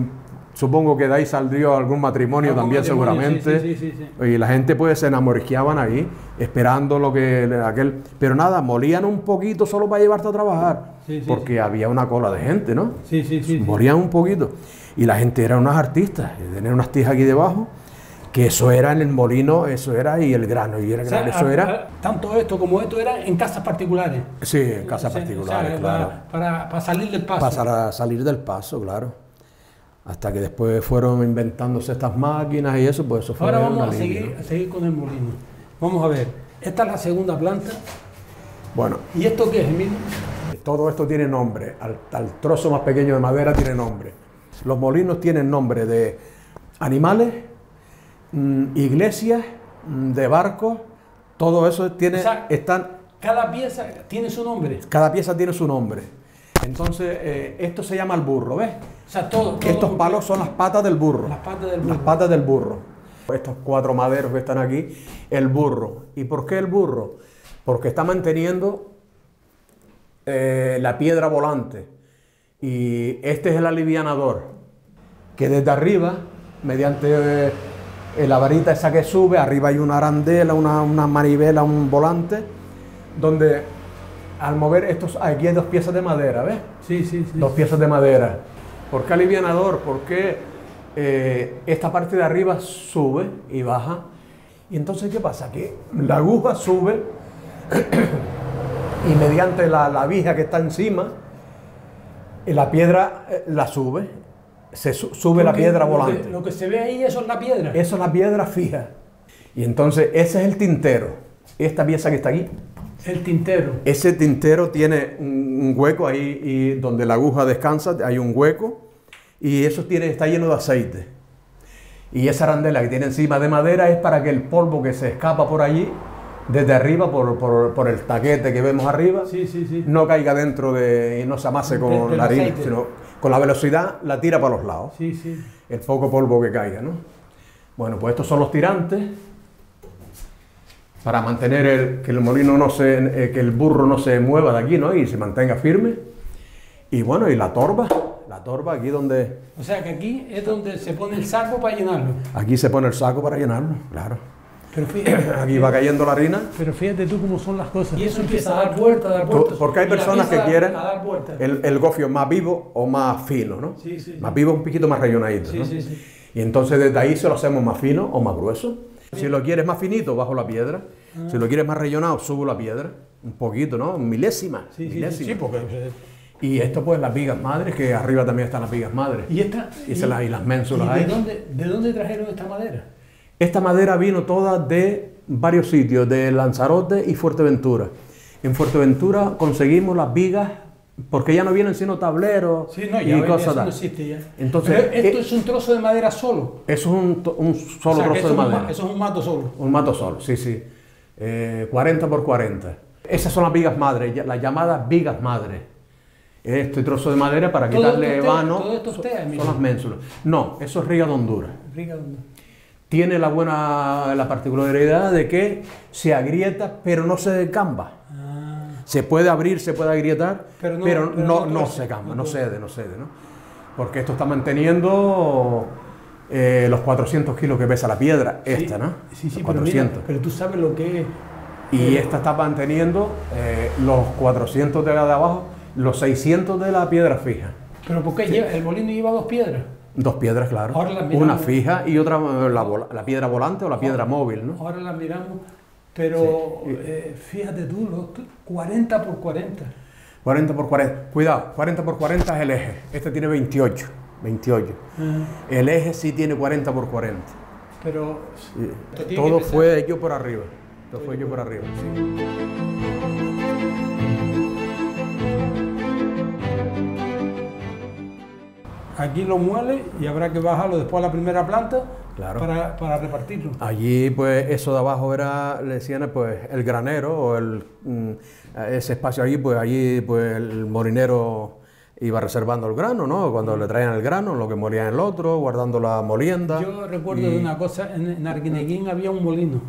supongo que de ahí saldría algún matrimonio Algún también matrimonio, seguramente. sí, sí, sí, Y la gente pues se enamorisqueaban ahí, esperando lo que aquel. Pero nada, molían un poquito solo para llevarte a trabajar. Porque había una cola de gente, ¿no? Sí, sí, sí. sí. Morían un poquito. Y la gente era unas artistas, tener unas tijas aquí debajo, que eso era en el molino, eso era y el grano, y el O sea, grano, eso a- era. tanto esto como esto era en casas particulares. Sí, en casas O sea, particulares, o sea, claro. Para, para- para salir del paso. Pasar a salir del paso, claro. Hasta que después fueron inventándose estas máquinas y eso, pues eso fue Ahora vamos una a seguir, ¿no? a seguir con el molino. Vamos a ver. Esta es la segunda planta. Bueno, ¿Y esto qué es, Emilio? Todo esto tiene nombre, al, al trozo más pequeño de madera tiene nombre. Los molinos tienen nombre de animales, mm, iglesias, mm, de barcos, todo eso tiene, O sea, están, Cada pieza tiene su nombre. cada pieza tiene su nombre. Entonces, eh, esto se llama el burro, ¿ves? O sea, todo. todo Estos palos son las patas del burro. Las patas del Las burro. patas del burro. Estos cuatro maderos que están aquí, el burro. ¿Y por qué el burro? Porque está manteniendo eh, la piedra volante. Y este es el alivianador, que desde arriba, mediante eh, la varita esa que sube, arriba hay una arandela, una, una manivela, un volante, donde al mover estos, aquí hay dos piezas de madera, ¿ves? Sí, sí, sí. dos piezas de madera. ¿Por qué alivianador? Porque eh, esta parte de arriba sube y baja. Y entonces, ¿qué pasa? Que la aguja sube y mediante la, la vija que está encima, la piedra eh, la sube. Se su- sube la piedra lo que- volante. Lo que se ve ahí, eso es la piedra. Eso es la piedra fija. Y entonces, ese es el tintero. Esta pieza que está aquí. El tintero. Ese tintero tiene un un hueco ahí y donde la aguja descansa, hay un hueco y eso tiene, está lleno de aceite. Y esa arandela que tiene encima de madera es para que el polvo que se escapa por allí, desde arriba, por, por- por el taquete que vemos arriba, Sí, sí, sí. no caiga dentro de, y no se amase con la harina, aceite. sino con la velocidad la tira para los lados Sí, sí. el poco polvo que caiga, ¿no? Bueno, pues estos son los tirantes para mantener el, que el molino no se, eh, que el burro no se mueva de aquí, ¿no? Y se mantenga firme. Y bueno, y la torba, la torba aquí donde, O sea que aquí es donde se pone el saco para llenarlo. aquí se pone el saco para llenarlo, claro. Pero fíjate, Aquí va cayendo la harina. pero fíjate tú cómo son las cosas. Y eso empieza a dar vueltas, a dar vueltas. Porque hay Y personas que quieren a dar vueltas. el, el gofio más vivo o más fino, ¿no? Sí, sí. Más vivo un poquito más rellenadito, Sí, ¿no? sí, sí. Y entonces desde ahí se lo hacemos más fino o más grueso. Si lo quieres más finito, bajo la piedra. Ah. Si lo quieres más rellenado, subo la piedra. Un poquito, ¿no? Milésima. Sí, sí, sí, milésima. sí, porque... eh, Y esto pues las vigas madres, que arriba también están las vigas madres. Y, esta, Y se las- y las ménsulas ¿y ahí. de dónde, ¿De dónde trajeron esta madera? Esta madera vino toda de varios sitios, de Lanzarote y Fuerteventura. En Fuerteventura conseguimos las vigas, porque ya no vienen sino tableros Sí, no, y ya cosas no tal. existe ya. Entonces, Pero esto eh, es un trozo de madera solo. Eso es un, solo O sea, que trozo eso de un madera. eso es un mato solo. Un mato solo, sí, sí. Eh, 40 por 40. Esas son las vigas madres, las llamadas vigas madres. Este trozo de madera para quitarle vano todo esto es tea, son las ménsulas. No, eso es riga de Honduras. Rica, ¿dónde? Tiene la buena la particularidad de que se agrieta, pero no se decamba. Ah, Se puede abrir, se puede agrietar, Pero pero no- no, pero no, no se camba, no cede, no cede, ¿no? Porque esto está manteniendo eh, los 400 kilos que pesa la piedra, esta, sí, ¿no? Sí, sí, Los pero mira, 400. pero tú sabes lo que es. Y esta está manteniendo eh, los 400 de la de abajo, los 600 de la piedra fija. Pero ¿por qué lleva, el molino lleva dos piedras? Dos piedras, claro. Ahora las miramos. Una fija y otra eh, la, la piedra volante o la piedra móvil, ¿no? Ahora las miramos, pero Sí. eh, fíjate tú, los 40 por 40. 40 por 40. Cuidado, 40 por 40 es el eje. Este tiene 28. 28. Ah, El eje sí tiene 40 por 40. pero Sí. Todo fue hecho por arriba. Todo fue hecho por arriba. sí. Aquí lo muele y habrá que bajarlo después a la primera planta Claro. para, para repartirlo. Allí, pues, eso de abajo era, le decían, pues, el granero o el, mm, ese espacio allí, pues, allí, pues, el molinero iba reservando el grano, ¿no? Cuando le traían el grano, lo que moría en el otro, guardando la molienda. Yo recuerdo Y- de una cosa, en, Arguineguín había un molino.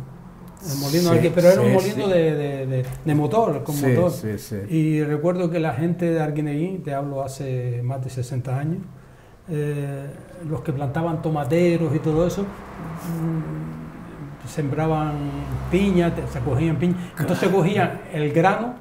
El molino Sí, pero era un molino sí. de, de- de- de motor, con Sí, motor. sí, sí. Y recuerdo que la gente de Arguineguín, te hablo hace más de 60 años, eh, los que plantaban tomateros y todo eso, mm, sembraban piña, se cogían piña. Entonces cogían el grano,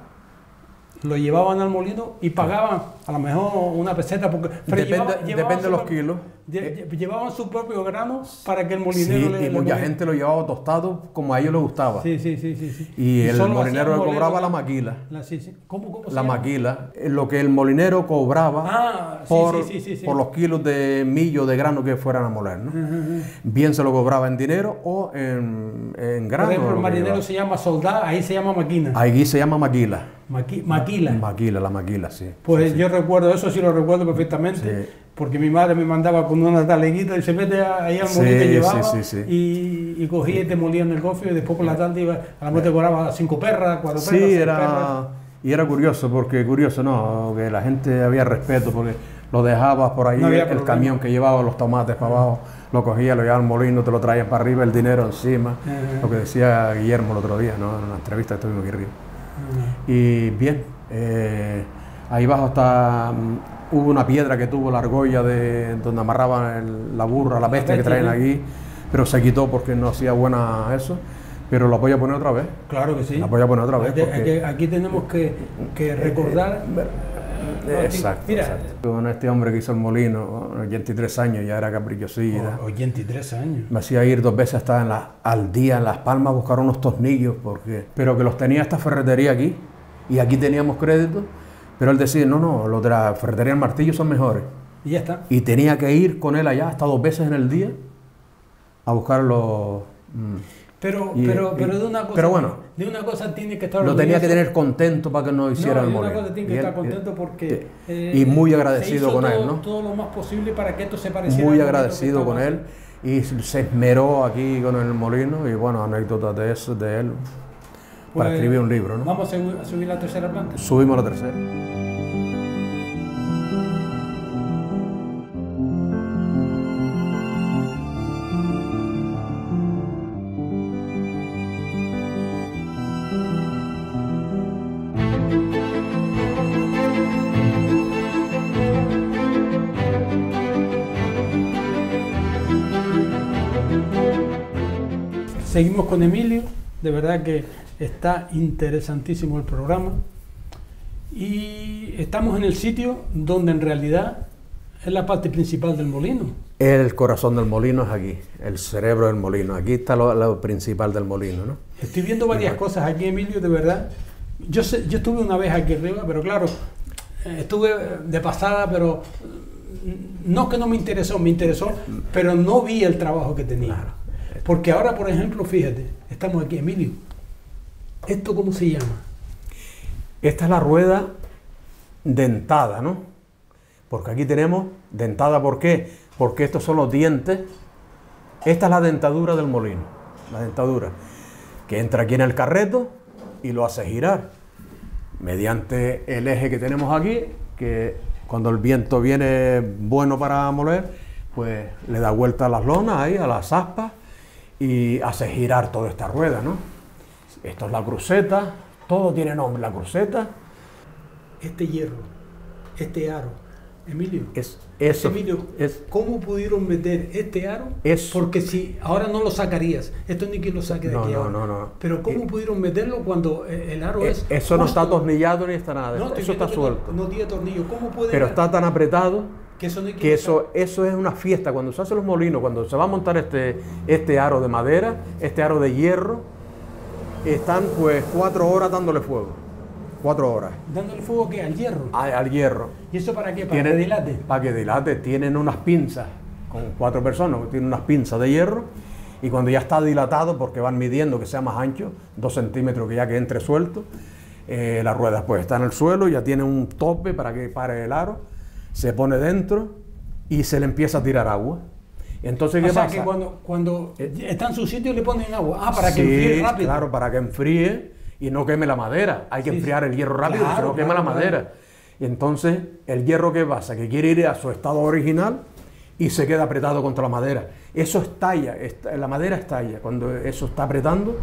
lo llevaban al molino y pagaban a lo mejor una peseta porque Depende, llevaban- depende de los propio- kilos. lle- Eh, lle- Llevaban su propio grano para que el sí, molinero le y mucha gente lo llevaba tostado como a ellos les gustaba. Sí, sí, sí, sí, sí. Y el molinero le cobraba la maquila. La, sí, sí. ¿Cómo, cómo se La llama? maquila, eh, lo que el molinero cobraba Ah, sí, por, sí, sí, sí, sí. por los kilos de millo de grano que fueran a moler, ¿no? Bien se lo cobraba en dinero o en, en grano. Por ejemplo, lo el marinero se llama soldado, ahí se llama maquina. Allí se llama maquila. Maqui- maquila. Maquila, la maquila, sí. Pues yo recuerdo, eso sí lo recuerdo perfectamente, Sí. porque mi madre me mandaba con una taleguita y se mete ahí al Sí, molino que sí, llevaba sí, sí. Y, y cogía y te molía en el gofio y después por la tarde iba, a la mejor te cobraba cinco perras, cuatro Sí, perras, seis era, perras. y era curioso, porque curioso, ¿no? Que la gente había respeto, porque lo dejabas por ahí, No el problema. camión que llevaba los tomates para abajo, lo cogía, lo llevaba al molino, te lo traían para arriba, el dinero encima. Ajá. Lo que decía Guillermo el otro día, ¿no? En una entrevista que tuvimos aquí arriba. Y bien, eh, ahí abajo está, mm, hubo una piedra que tuvo la argolla de donde amarraban el- la burra, la bestia que traen aquí, pero se quitó porque no hacía buena eso, pero lo voy a poner otra vez. Claro que sí. La voy a poner otra vez. Aquí, porque- aquí- aquí tenemos que, que recordar. Eh, Exacto, Mira, exacto. Con este hombre que hizo el molino, 83 años, ya era caprichosilla. oh, 83 años. Me hacía ir dos veces hasta en la- al día en Las Palmas a buscar unos tornillos, porque, pero que los tenía esta ferretería aquí, y aquí teníamos crédito, pero él decía, no, no, los de la ferretería del martillo son mejores. Y ya está. Y tenía que ir con él allá hasta dos veces en el día a buscar los... mm, Pero, Y- pero, y- pero de una cosa. pero bueno, de una cosa tiene que estar. Lo tenía que tener contento para que no hiciera no, el y una molino. cosa tiene que Y estar él- contento porque. eh, y muy agradecido con él, todo- ¿no? Todo lo más posible para que esto se pareciera. muy agradecido con él y se esmeró aquí con el molino y bueno, anécdotas de eso, de él, para Pues, escribir un libro, ¿no? Vamos a subir, a subir la tercera planta. Subimos a la tercera. Seguimos con Emilio. De verdad que está interesantísimo el programa. Y estamos en el sitio donde en realidad es la parte principal del molino. El corazón del molino es aquí, el cerebro del molino. Aquí está lo, lo principal del molino, ¿no? Estoy viendo varias cosas aquí, Emilio, de verdad. Yo, sé- yo estuve una vez aquí arriba, pero claro, eh, estuve de pasada, pero mm, no que no me interesó, me interesó, pero no vi el trabajo que tenía. Porque ahora, por ejemplo, fíjate, estamos aquí, Emilio. ¿Esto cómo se llama? Esta es la rueda dentada, ¿no? Porque aquí tenemos dentada, ¿por qué? Porque estos son los dientes. Esta es la dentadura del molino, la dentadura, que entra aquí en el carreto y lo hace girar mediante el eje que tenemos aquí, que cuando el viento viene bueno para moler, pues le da vuelta a las lonas ahí, a las aspas, y hace girar toda esta rueda, ¿no? Esto es la cruceta, todo tiene nombre, la cruceta, Este hierro, este aro. Emilio, es eso, Emilio, es ¿cómo pudieron meter este aro? Eso. Porque si ahora no lo sacarías, esto ni que lo saque de No, aquí no, ahora. no, no. Pero ¿cómo Eh, pudieron meterlo cuando eh, el aro Eh, es Eso no está justo? atornillado ni está nada, No, eso está suelto. No, no tiene tornillo. ¿Cómo puede Pero está tan apretado que eso no hay que que eso, eso es una fiesta. Cuando se hacen los molinos, cuando se va a montar este, este aro de madera, este aro de hierro, están pues cuatro horas dándole fuego. Cuatro horas. dándole fuego que al hierro. Al, al hierro. ¿Y eso para qué? Para Tienen- que dilate. Para que dilate. Tienen unas pinzas, con cuatro personas, tienen unas pinzas de hierro. Y cuando ya está dilatado, porque van midiendo que sea más ancho, dos centímetros que ya que entre suelto, eh, la rueda pues está en el suelo, ya tiene un tope para que pare el aro, se pone dentro y se le empieza a tirar agua. Entonces, ¿qué O sea pasa? que cuando, cuando está en su sitio le ponen agua. Ah, para que enfríe rápido. Claro, para que enfríe y no queme la madera. Hay que Sí, enfriar sí. el hierro rápido, Claro, si no quema claro, la madera. Y entonces, el hierro que pasa, que quiere ir a su estado original y se queda apretado contra la madera. Eso estalla, esta- la madera estalla. Cuando eso está apretando,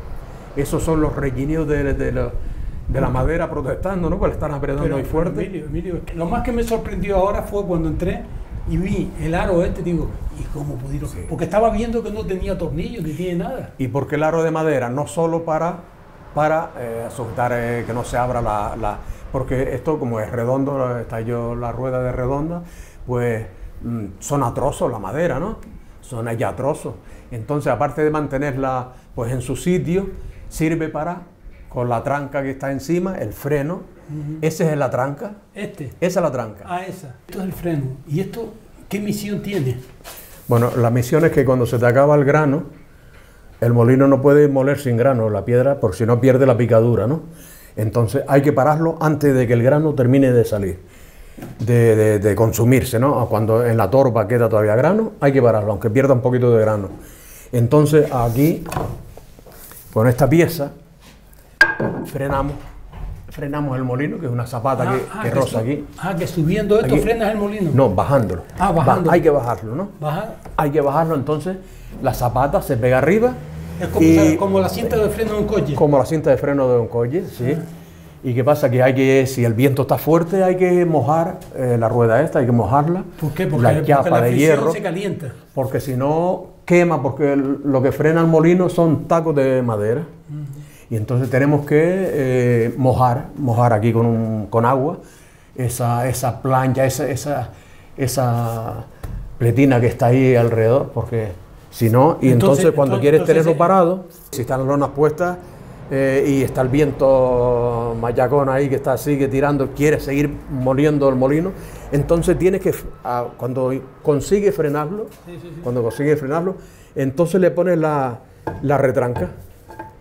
esos son los requinios de, de la, de la madera protestando, ¿no? Pues le están apretando ahí fuerte. Emilio, Emilio, lo más que me sorprendió ahora fue cuando entré y vi el aro este, digo, ¿y cómo pudieron? Porque estaba viendo que no tenía tornillos ni tiene nada. ¿Y por qué el aro de madera? No solo para, para eh, eh, que no se abra la, la- Porque esto como es redondo, está yo la rueda de redonda, pues mm, son atrozos la madera, ¿no? Son ya atrozos. Entonces, aparte de mantenerla pues en su sitio, sirve para, con la tranca que está encima, el freno. Esa es la tranca. Este. Esa es la tranca. Ah, esa. Esto es el freno. ¿Y esto qué misión tiene? Bueno, la misión es que cuando se te acaba el grano, el molino no puede moler sin grano la piedra, porque si no pierde la picadura, ¿no? Entonces hay que pararlo antes de que el grano termine de salir, de, de- de consumirse, ¿no? Cuando en la torba queda todavía grano, hay que pararlo, aunque pierda un poquito de grano. Entonces aquí, con esta pieza, frenamos, frenamos el molino, que es una zapata que, Ah, que ah, roza aquí. Ah, que subiendo esto Aquí. frenas el molino. No, bajándolo. Ah, Ba- bajándolo. hay que bajarlo, ¿no? Baja. Hay que bajarlo, entonces la zapata se pega arriba. Es como, y- como la cinta de freno de un coche. como la cinta de freno de un coche, sí. ¿Y qué pasa? Que hay que, si el viento está fuerte, hay que mojar eh, la rueda esta, hay que mojarla. ¿Por qué? Porque, la porque chapa la de hierro, se calienta. porque si no quema, porque el- lo que frena el molino son tacos de madera. Y entonces tenemos que eh, mojar, mojar aquí con, un- con agua, esa, esa plancha, esa, esa, esa pletina que está ahí alrededor, porque si no, y entonces, Entonces- cuando entonces- quieres entonces tenerlo parado, si están las lonas puestas eh, y está el viento mayacón ahí que está sigue tirando, quiere seguir moliendo el molino, entonces tienes que, a- cuando consigue frenarlo, cuando consigue frenarlo, entonces le pones la, la retranca.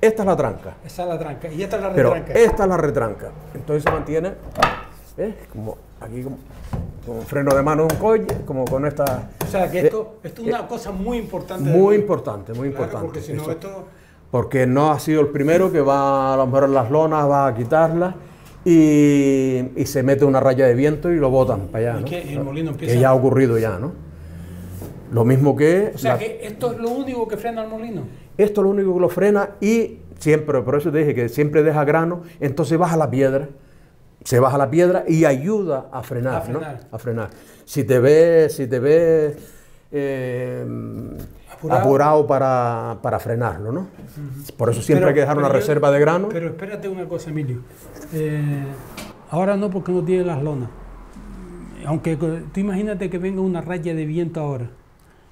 Esta es la tranca, Esa es la tranca. Y esta es la pero retranca. esta es la retranca. Entonces se mantiene, ¿ves? Como aquí como, como freno de mano de un coche, como con esta... O sea, que esto, esto es una cosa muy importante. eh, Muy importante, muy Claro, importante. Porque si no, esto. porque no ha sido el primero que va a lo mejor las lonas, va a quitarlas y, y se mete una raya de viento y lo botan para allá. Y ¿no? que el molino empieza- Que ya ha ocurrido ya, ¿no? Lo mismo que... O sea, la- que esto es lo único que frena el molino. Esto es lo único que lo frena y siempre, por eso te dije que siempre deja grano, entonces baja la piedra, se baja la piedra y ayuda a frenar, A frenar. ¿no? A frenar. Si te ves, si te ves eh, Apurado. apurado, para, para frenarlo, ¿no? Por eso siempre Pero- hay que dejar una yo- reserva de grano. Pero espérate una cosa, Emilio. Eh, ahora no, porque no tiene las lonas. Aunque co- tú imagínate que venga una raya de viento ahora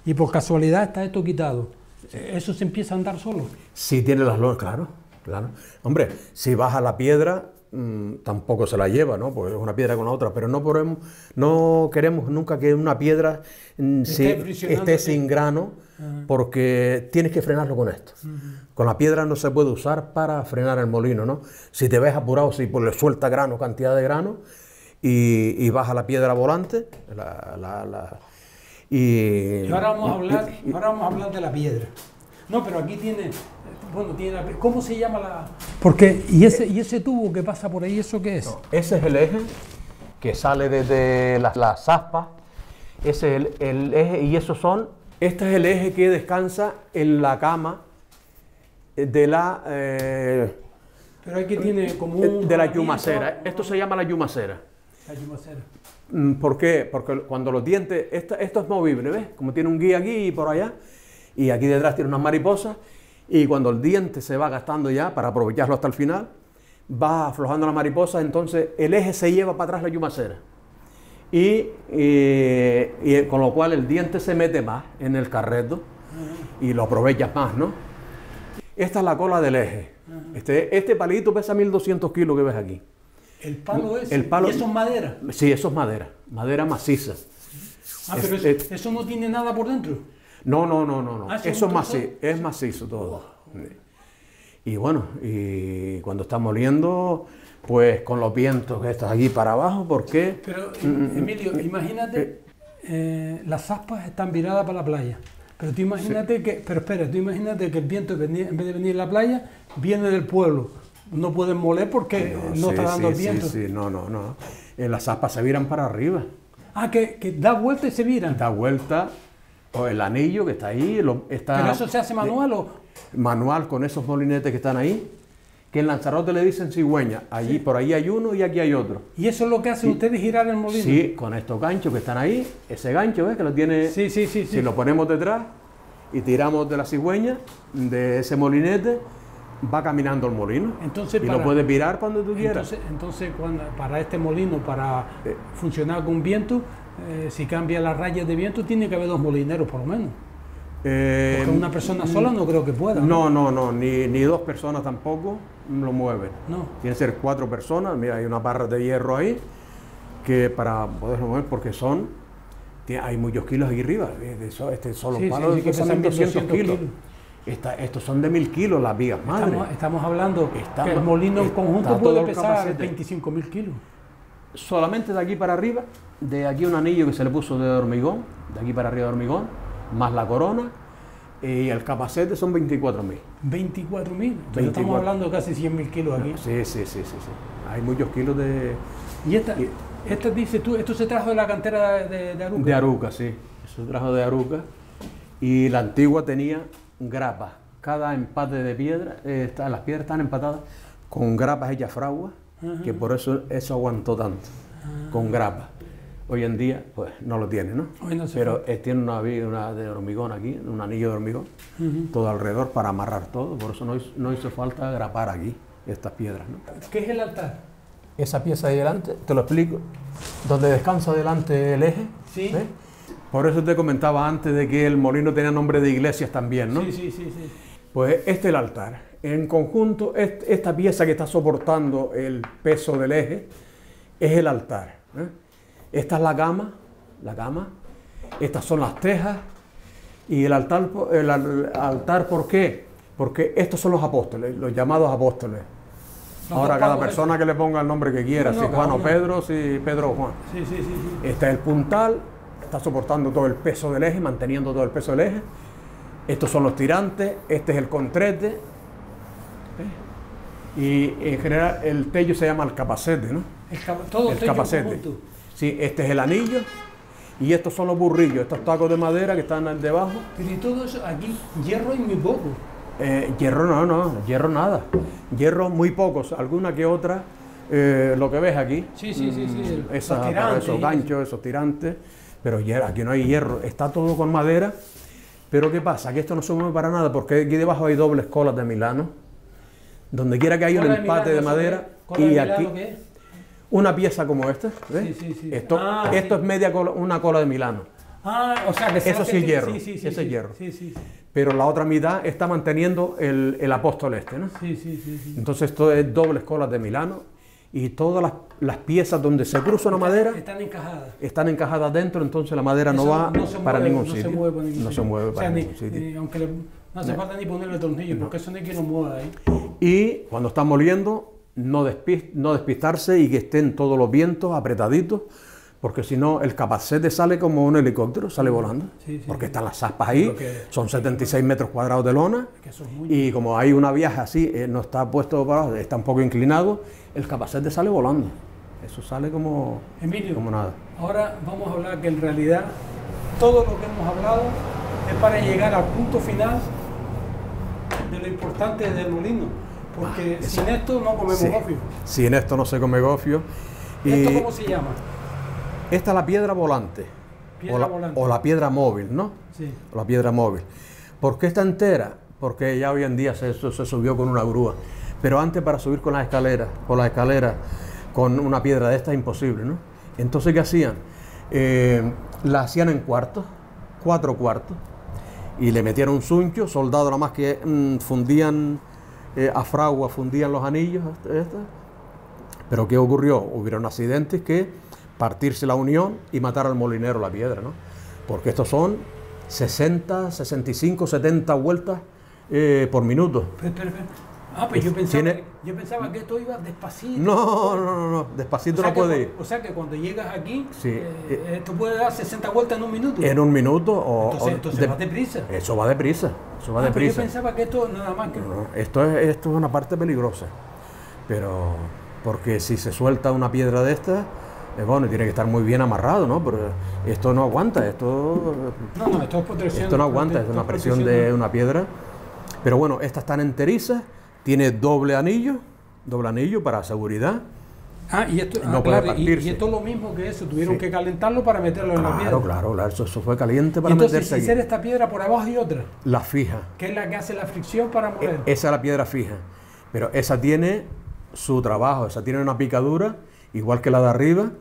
y por casualidad está esto quitado. Eh, Eso se empieza a andar solo. Sí tiene las lonas, claro, claro. Hombre, si baja la piedra, mm, tampoco se la lleva, ¿no? Porque es una piedra con la otra, pero no, podemos, no queremos nunca que una piedra mm, Esté esté sin grano, porque tienes que frenarlo con esto. Con la piedra no se puede usar para frenar el molino, ¿no? Si te ves apurado, si pues, le suelta grano, cantidad de grano, y, y baja la piedra volante, la- la- la- y, Y ahora vamos a hablar, y- ahora vamos a hablar de la piedra. No, pero aquí tiene, bueno, tiene la, ¿cómo se llama la? Porque y ese y ese tubo que pasa por ahí, ¿eso qué es? Ese es el eje que sale desde las, las aspas. Ese es el, el eje y esos son. Este es el eje que descansa en la cama de la eh, Pero aquí tiene como un de la yumacera. Esto se llama la yumacera. La yumacera. Mm, ¿Por qué? Porque cuando los dientes, esto es movible, ¿ves? Como tiene un guía aquí y por allá, y aquí detrás tiene unas mariposas, y cuando el diente se va gastando ya para aprovecharlo hasta el final, va aflojando la mariposa, entonces el eje se lleva para atrás la yumacera. Y, y- y con lo cual el diente se mete más en el carreto y lo aprovechas más, ¿no? Esta es la cola del eje. Este, este palito pesa 1200 kilos que ves aquí. El palo es. El palo- Y eso es madera. Sí, eso es madera, madera maciza. Ah, pero Es- eso, es- eso no tiene nada por dentro. No, no, no, no, no. Ah, ¿eso es macizo, es macizo todo. Y bueno, y cuando está moliendo, pues con los vientos que estás aquí para abajo, ¿por qué? Pero, Mm, Emilio, imagínate, eh, las aspas están viradas para la playa. Pero tú imagínate que, pero espera, tú imagínate que el viento en vez de venir de la playa, viene del pueblo. No pueden moler porque no, sí, está dando sí, el viento. Sí, sí, no, no, no. Eh, las aspas se viran para arriba. Ah, que, que da vuelta y se viran. Da vuelta, o el anillo que está ahí, lo- está Pero eso se hace manual o. manual con esos molinetes que están ahí, que en Lanzarote le dicen cigüeña. Allí, por ahí hay uno y aquí hay otro. Y eso es lo que hacen ustedes girar el molino. Sí, con estos ganchos que están ahí, ese gancho, ¿ves? Que lo tiene. sí, sí, sí. sí. Si lo ponemos detrás y tiramos de la cigüeña, de ese molinete, va caminando el molino. Entonces, y para- lo puedes virar cuando tú quieras. Entonces, entonces cuando, para este molino, para Eh. funcionar con viento, eh, si cambia las rayas de viento, tiene que haber dos molineros por lo menos. Eh, Porque una persona sola no creo que pueda. no, no, no, ni, ni dos personas tampoco lo mueven. No. Tiene que ser cuatro personas. Mira, hay unas barras de hierro ahí que para poderlo mover, porque son. Hay muchos kilos aquí arriba. eh, de eso- Este solo Sí, sí, palo sí, que pesan pesan 1200 1200 kilos. kilos. Estos son de mil kilos las vigas madre. Estamos, estamos hablando Está que el molino en conjunto puede pesar capacete. 25 mil kilos. solamente de aquí para arriba, de aquí un anillo que se le puso de hormigón, de aquí para arriba de hormigón, más la corona, y el capacete son 24.000. 24 mil. 24. Estamos hablando de casi 100 mil kilos aquí. Sí, sí, sí, sí, sí. Hay muchos kilos de, Y esta, Y- esta dices tú, esto se trajo de la cantera de, de Aruca. de aruca, sí. Eso trajo de aruca. Y la antigua tenía grapas. Cada empate de piedra, eh, está- las piedras están empatadas con grapas hechas fragua, que por eso eso aguantó tanto, con grapas. Hoy en día, pues no lo tiene, ¿no? Hoy no se Pero eh, tiene una, vi- una de hormigón aquí, un anillo de hormigón, todo alrededor para amarrar todo. Por eso no hizo, no hizo falta grapar aquí estas piedras, ¿no? ¿Qué es el altar? Esa pieza ahí delante, te lo explico, donde descansa delante el eje. Sí. ¿ves? Por eso te comentaba antes de que el molino tenía nombre de iglesias también, ¿no? Sí, sí, sí, sí. Pues este es el altar. En conjunto, est- esta pieza que está soportando el peso del eje es el altar. ¿eh? Esta es la cama, la cama. Estas son las tejas. Y el altar, el al- altar, ¿por qué? Porque estos son los apóstoles, los llamados apóstoles. Ahora cada persona que le ponga el nombre que quiera, si Juan o. Pedro, si Pedro o Juan. Sí, sí, sí, sí. Este es el puntal, está soportando todo el peso del eje, manteniendo todo el peso del eje. Estos son los tirantes, este es el contrete. ¿eh? Y en general el tello se llama el capacete, ¿no? El capa- todo el tello en capacete. Sí, este es el anillo y estos son los burrillos, estos tacos de madera que están debajo. Pero y todo eso, aquí hierro y muy poco. Eh, hierro no, no, hierro nada. Hierro muy pocos, alguna que otra eh, lo que ves aquí. Sí, sí, sí, sí, mm, tirantes esos ganchos, esos tirantes. Pero hierro, aquí no hay hierro, está todo con madera. Pero ¿qué pasa? Que esto no se mueve para nada porque aquí debajo hay dobles colas de Milano. Donde quiera que haya un Cola de empate Milano, de ¿eso madera. ¿Cola de Y Milano aquí qué una pieza como esta. ¿ves? Sí, sí, sí. Esto, Ah, esto es media cola- una cola de Milano. Ah, o sea que Eso sí es hierro, ese es hierro. Pero la otra mitad está manteniendo el, el apóstol este. ¿no? Sí, sí, sí, sí. Entonces esto es dobles colas de Milano y todas las, las piezas donde se cruza una madera Están encajadas. están encajadas dentro, entonces la madera no va no para mueve, ningún no sitio. Se mueve para ningún no se sitio. mueve O sea, para ni- ningún sitio. ni- aunque le- no hace falta ni ponerle tornillos, porque eso no hay que lo mueva ahí. Y cuando está moliendo, no, despis- no despistarse y que estén todos los vientos apretaditos, porque si no el capacete sale como un helicóptero, sale volando. Sí, sí, porque sí. están las aspas ahí, son 76 metros cuadrados de lona. Es muy... Y como hay una viaje así, eh, no está puesto para abajo, está un poco inclinado, el capacete sale volando. Eso sale como, Emilio, como nada. ahora vamos a hablar que en realidad todo lo que hemos hablado es para llegar al punto final de lo importante del molino. Porque sin esto no comemos gofio. Si en esto no se come gofio. Y ¿Esto cómo se llama? Esta es la piedra volante. Piedra o, la, volante. o la piedra móvil, ¿no? Sí. O la piedra móvil. ¿Por qué está entera? Porque ya hoy en día se, subió con una grúa. Pero antes para subir con las escaleras, con las escaleras, con una piedra de esta es imposible, ¿no? Entonces, ¿qué hacían? Eh, la hacían en cuartos, cuatro cuartos, y le metían un suncho, soldados nada más que mm, fundían eh, a fragua, fundían los anillos, estas. Pero ¿qué ocurrió? Hubieron accidentes que partirse la unión y matar al molinero la piedra, ¿no? Porque estos son 60, 65, 70 vueltas eh, por minuto. Pero, espera. Ah, pues yo pensaba, Tiene- que, yo pensaba que esto iba despacito. No, no, no, no, O despacito sea no puede ir. O sea que cuando llegas aquí, Sí, eh, eh, esto puede dar 60 vueltas en un minuto. En un minuto o... entonces entonces de- va deprisa. Eso va deprisa, eso va Ah, pero yo deprisa. pensaba que esto nada más que... No, esto, es, esto es una parte peligrosa. Pero, porque si se suelta una piedra de estas, eh, bueno, tiene que estar muy bien amarrado, ¿no? Pero esto no aguanta, esto, No, no, esto es esto no aguanta, es una es presión de una piedra. Pero bueno, estas están enterizas, tiene doble anillo, doble anillo para seguridad. Ah, y esto, No ah, puede claro, y, esto es lo mismo que eso, tuvieron Sí. que calentarlo para meterlo en la piedra. Claro, claro, claro, eso, eso fue caliente para entonces, meterse si aquí. hiciera esta piedra por abajo y otra, La fija. que es la que hace la fricción para E- mover. Esa es la piedra fija. Pero esa tiene su trabajo, esa tiene una picadura, igual que la de arriba,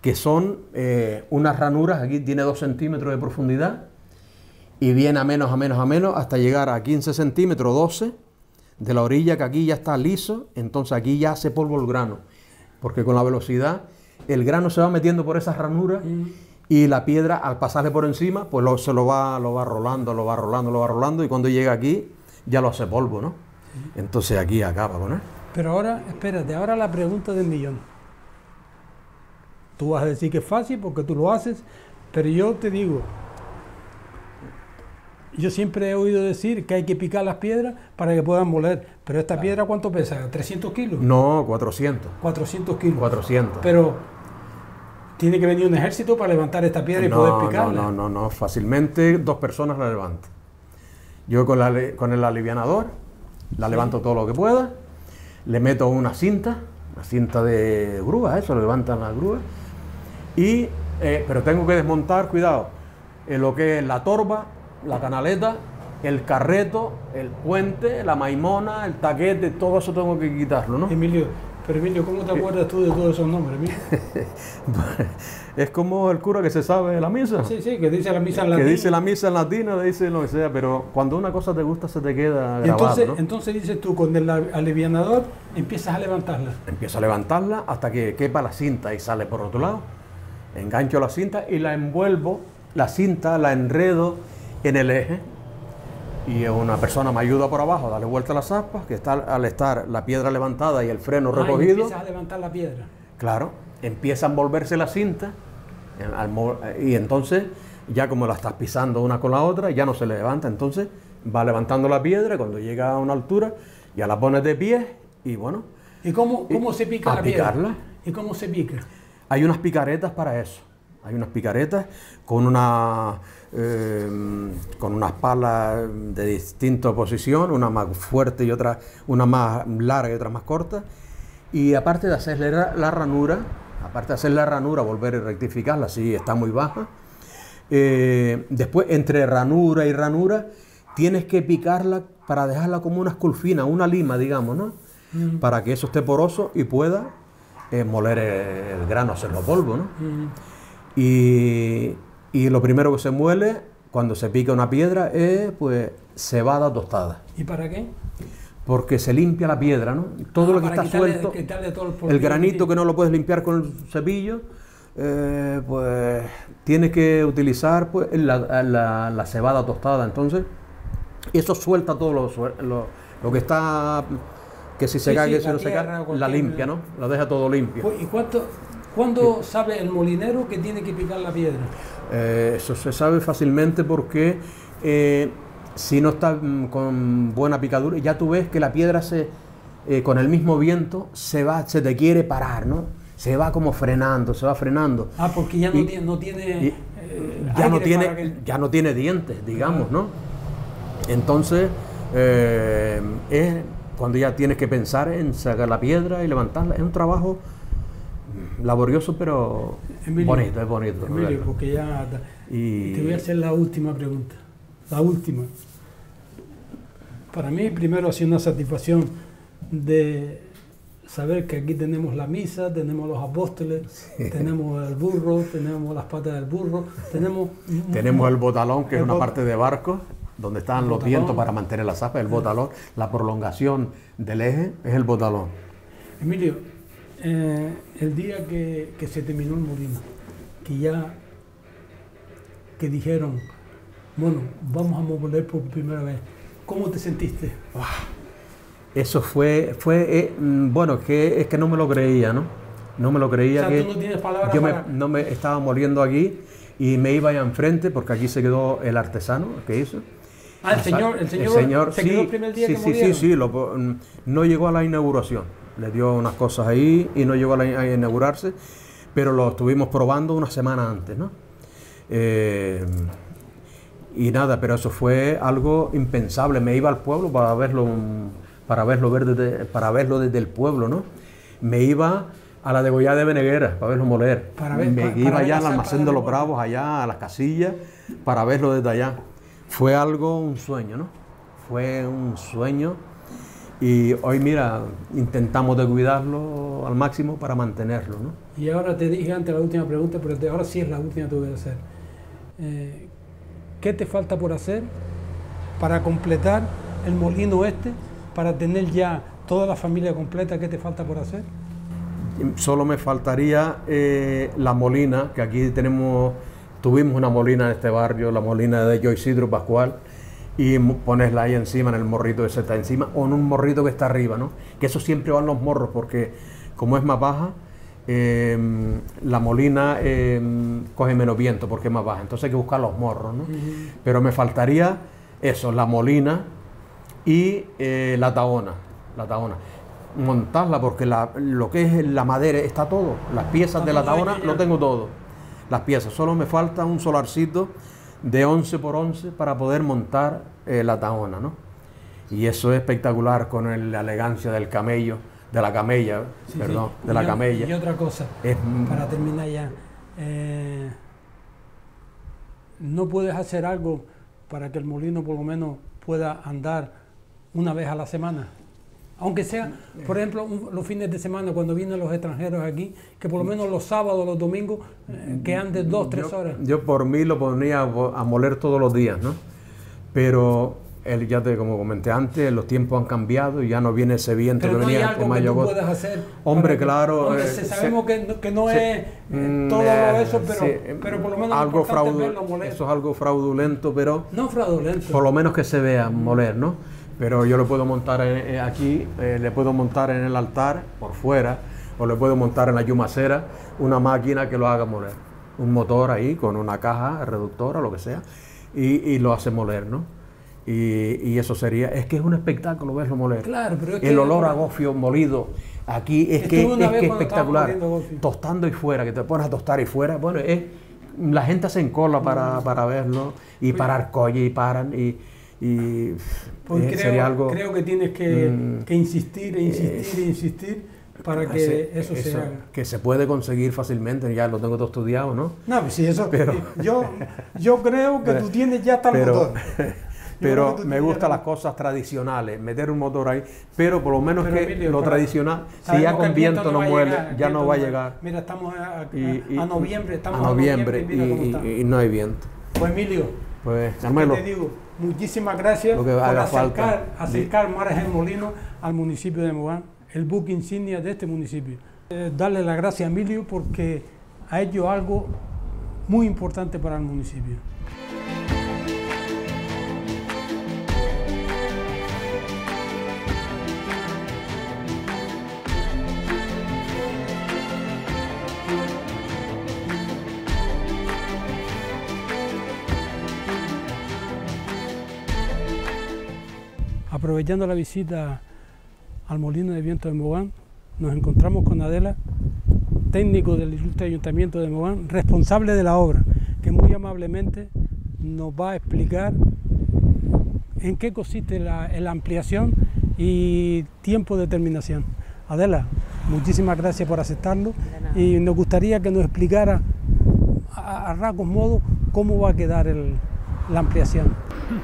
que son eh, unas ranuras, aquí tiene 2 centímetros de profundidad, y viene a menos, a menos, a menos, hasta llegar a 15 centímetros, 12, de la orilla, que aquí ya está liso, entonces aquí ya hace polvo el grano, porque con la velocidad el grano se va metiendo por esas ranuras y la piedra al pasarle por encima, pues lo- se lo va, lo va rolando, lo va rolando, lo va rolando, y cuando llega aquí ya lo hace polvo, ¿no? Entonces aquí acaba él. Pero ahora, espérate, ahora la pregunta del millón. Tú vas a decir que es fácil porque tú lo haces, pero yo te digo, yo siempre he oído decir que hay que picar las piedras para que puedan moler, pero esta piedra ¿cuánto pesa? ¿300 kilos? No, 400. 400 kilos. 400. Pero tiene que venir un ejército para levantar esta piedra y no, poder no, picarla. no, no, no, fácilmente dos personas la levantan. Yo con, la con el alivianador la levanto todo lo que pueda, le meto una cinta, una cinta de grúa, eso, lo levantan las grúas, y, eh, pero tengo que desmontar, cuidado, eh, lo que es la torba, la canaleta, el carreto, el puente, la maimona, el taquete, todo eso tengo que quitarlo, ¿no? Emilio, pero Emilio, ¿cómo te acuerdas tú de todos esos nombres? Emilio? es como el cura que se sabe la misa. Sí, sí, que dice la misa en que latín. dice la misa en latina, dice lo que sea, pero cuando una cosa te gusta se te queda Y grabado, entonces, ¿no? entonces dices tú, con el alivianador empiezas a levantarla. Empiezo a levantarla hasta que quepa la cinta y sale por otro lado. Engancho la cinta y la envuelvo, la cinta la enredo en el eje. Y una persona me ayuda por abajo a darle vuelta a las aspas, que está al estar la piedra levantada y el freno Ah, recogido. empiezas a levantar la piedra. Claro, empieza a envolverse la cinta mo- y entonces ya como la estás pisando una con la otra, ya no se levanta, entonces va levantando la piedra, cuando llega a una altura ya la pones de pie y bueno, ¿Y cómo, cómo Y se pica a la piedra? picarla. ¿Y cómo se pica? Hay unas picaretas para eso, hay unas picaretas con una eh, con unas palas de distinta posición, una más fuerte y otra una más larga y otra más corta Y aparte de hacerle la, ranura, aparte de hacer la ranura, volver a rectificarla, si está muy baja. eh, después, entre ranura y ranura, tienes que picarla para dejarla como una esculfina, una lima, digamos, ¿no? Para que eso esté poroso y pueda moler el, el grano, hacerlo polvo, ¿no? Y, y lo primero que se muele cuando se pica una piedra es pues cebada tostada. ¿Y para qué? Porque se limpia la piedra, ¿no? Todo Ah, lo que está quitarle- suelto, quitarle todo el granito que no lo puedes limpiar con el cepillo, eh, pues tienes que utilizar pues, la, la- la cebada tostada. Entonces, eso suelta todo lo, lo, lo que está, que si se Sí, cae, sí, que si no se cae, la limpia, ¿no? La deja todo limpio. Pues, ¿Y cuánto, cuándo sabe el molinero que tiene que picar la piedra? Eh, eso se sabe fácilmente porque eh, si no está mm, con buena picadura, ya tú ves que la piedra se, eh, con el mismo viento se va, se te quiere parar, ¿no? Se va como frenando, se va frenando. Ah, porque ya no Y- tiene, no tiene y ya no tiene, que- ya no tiene dientes, digamos, ¿no? Entonces, es cuando ya tienes que pensar en sacar la piedra y levantarla. Es un trabajo laborioso, pero Emilio, bonito, es bonito. Emilio, porque ya Y- te voy a hacer la última pregunta. La última. Para mí, primero ha sido una satisfacción de saber que aquí tenemos la misa, tenemos los apóstoles, tenemos el burro, tenemos las patas del burro, tenemos... Tenemos el botalón, que El es una parte de barco, donde están los vientos para mantener la zapa, el botalón. La prolongación del eje es el botalón. Emilio, eh, el día que, que se terminó el molino, que ya que dijeron, bueno, vamos a mover por primera vez, ¿cómo te sentiste? Eso fue, fue eh, mm, bueno, que, es que no me lo creía, ¿no? No me lo creía O sea, que tú no tienes palabras yo me- para- no me estaba moliendo aquí y me iba allá enfrente porque aquí se quedó el artesano que hizo. Ah, el señor, el señor, se quedó sí, el primer día sí, que sí, sí, sí, lo po- no llegó a la inauguración. Le dio unas cosas ahí y no llegó a, la- a inaugurarse, pero lo estuvimos probando una semana antes, ¿no? Eh, y nada, pero eso fue algo impensable. Me iba al pueblo para verlo, para verlo, ver desde, para verlo desde el pueblo, ¿no? Me iba a la degollada de Beneguera para verlo moler. Para ver- me para- iba para allá al almacén de los bravos, allá a las casillas, para verlo desde allá. Fue algo, un sueño, ¿no? Fue un sueño. Y hoy, mira, intentamos de cuidarlo al máximo para mantenerlo, ¿no? Y ahora te dije antes la última pregunta, pero ahora sí es la última que te voy a hacer. Eh, ¿Qué te falta por hacer para completar el molino este, para tener ya toda la familia completa? ¿Qué te falta por hacer? Solo me faltaría eh, la molina, que aquí tenemos, tuvimos una molina en este barrio, la molina de Joycidro Pascual, y ponerla ahí encima, en el morrito ese está encima, o en un morrito que está arriba, ¿no? Que eso siempre van los morros, porque como es más baja, eh, la molina eh, coge menos viento porque es más baja, entonces hay que buscar los morros, ¿no? Pero me faltaría eso, la molina y eh, la taona, la taona. Montarla porque la- lo que es la madera está todo, las piezas de la taona lo tengo todo, las piezas, solo me falta un solarcito de 11 por 11 para poder montar eh, la taona, ¿no? Y eso es espectacular con el- la elegancia del camello, de la camella, Sí, perdón, sí. de Y la camella. Y otra cosa, Es- para terminar ya, eh, no puedes hacer algo para que el molino por lo menos pueda andar una vez a la semana. Aunque sea, por ejemplo, un- los fines de semana cuando vienen los extranjeros aquí, que por lo menos los sábados, los domingos, eh, que ande dos, tres yo, horas. yo por mí lo ponía a, moler todos los días, ¿no? Pero el, ya te, como comenté antes, los tiempos han cambiado y ya no viene ese viento Pero que no hay venía algo de que mayo tú agosto. puedas hacer. Hombre, que- claro, Hombre, eh, se- sabemos que no, que no se- es eh, Mm, todo eh, eso, pero, pero por lo menos algo importante es fraudu- verlo moler. Eso es algo fraudulento, pero No fraudulento. por lo menos que se vea moler, ¿no? Pero yo lo puedo montar en- eh, aquí, eh, le puedo montar en el altar por fuera, o le puedo montar en la yumacera una máquina que lo haga moler. Un motor ahí con una caja reductora, lo que sea, y, y lo hace moler, ¿no? Y, y eso sería, es que es un espectáculo verlo moler. Claro, pero es el que- olor a gofio molido aquí es que, es que espectacular. Tostando y fuera, que te pones a tostar y fuera, bueno, es, la gente se encola para, para verlo y parar colle y paran y, y Pues eh, creo, sería algo creo que tienes que, Mm. que insistir e insistir e insistir para que eso, se haga. Que se puede conseguir fácilmente, ya lo tengo todo estudiado, ¿no? No, pues sí, eso. Pero, yo, yo creo que tú tienes ya tal pero, motor. pero me gustan las cosas tradicionales, meter un motor ahí, pero por lo menos Pero, que Emilio, lo tradicional, si ya con el viento no muele, llegar, el ya no va a llegar. Mira, estamos a, a- Y- y- a noviembre, estamos a noviembre, y no hay viento. Pues Emilio, Pues, ¿qué Carmelo, te digo? Muchísimas gracias por acercar, falta. acercar Mares del Molino al municipio de Mogán, el buque insignia de este municipio. Eh, darle las gracias a Emilio porque ha hecho algo muy importante para el municipio. Aprovechando la visita al molino de viento de Mogán, nos encontramos con Adela, técnico del Ilustre Ayuntamiento de Mogán, responsable de la obra, que muy amablemente nos va a explicar en qué consiste la, la ampliación y tiempo de terminación. Adela, muchísimas gracias por aceptarlo y nos gustaría que nos explicara a, a rasgos modos cómo va a quedar el- la ampliación.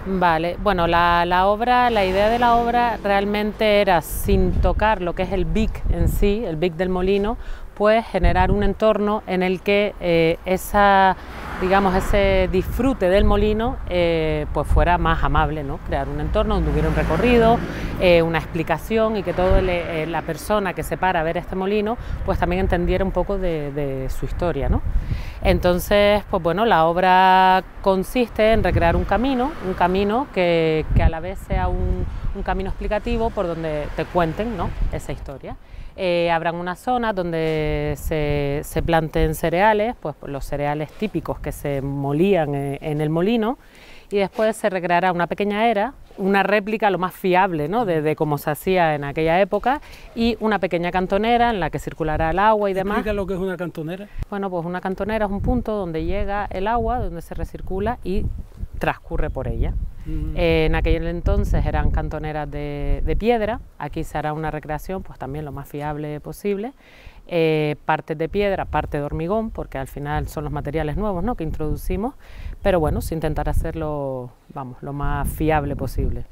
Vale, bueno, la, la obra, la idea de la obra realmente era, sin tocar lo que es el BIC en sí, el BIC del molino, pues generar un entorno en el que eh, esa, digamos, ese disfrute del molino eh, pues fuera más amable, ¿no? Crear un entorno donde hubiera un recorrido, eh, una explicación y que toda la persona que se para a ver este molino pues también entendiera un poco de, de su historia, ¿no? Entonces, pues bueno, la obra consiste en recrear un camino, un camino que, que a la vez sea un, un camino explicativo por donde te cuenten ¿no? esa historia. Eh, habrán una zona donde se, se planten cereales, pues los cereales típicos que se molían eh, en el molino, y después se recreará una pequeña era, una réplica lo más fiable ¿no? de, de cómo se hacía en aquella época, y una pequeña cantonera en la que circulará el agua y demás. Explica lo que es una cantonera. Bueno, pues una cantonera es un punto donde llega el agua, donde se recircula y transcurre por ella. Eh, en aquel entonces eran cantoneras de, de piedra, aquí se hará una recreación pues también lo más fiable posible, eh, partes de piedra, parte de hormigón, porque al final son los materiales nuevos ¿no? que introducimos, pero bueno, se intentará hacerlo vamos, lo más fiable posible.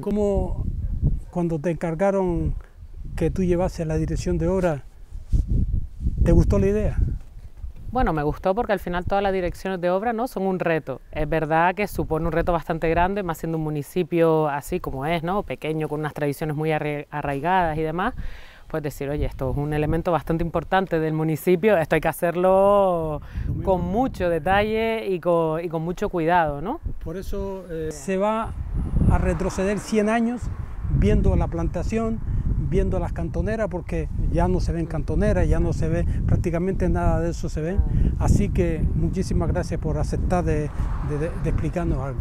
¿Cómo cuando te encargaron que tú llevases la dirección de obra, te gustó la idea? Bueno, me gustó porque al final todas las direcciones de obra ¿no? son un reto. Es verdad que supone un reto bastante grande, más siendo un municipio así como es, ¿no? pequeño, con unas tradiciones muy arra- arraigadas y demás, pues decir, oye, esto es un elemento bastante importante del municipio, esto hay que hacerlo con mucho detalle y con, y con mucho cuidado, ¿no? Por eso eh, se va a retroceder 100 años viendo la plantación, viendo las cantoneras, porque ya no se ven cantoneras, ya no se ve prácticamente nada de eso se ve. Así que muchísimas gracias por aceptar de, de- de explicarnos algo.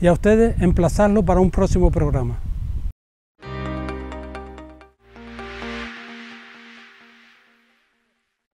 Y a ustedes emplazarlo para un próximo programa.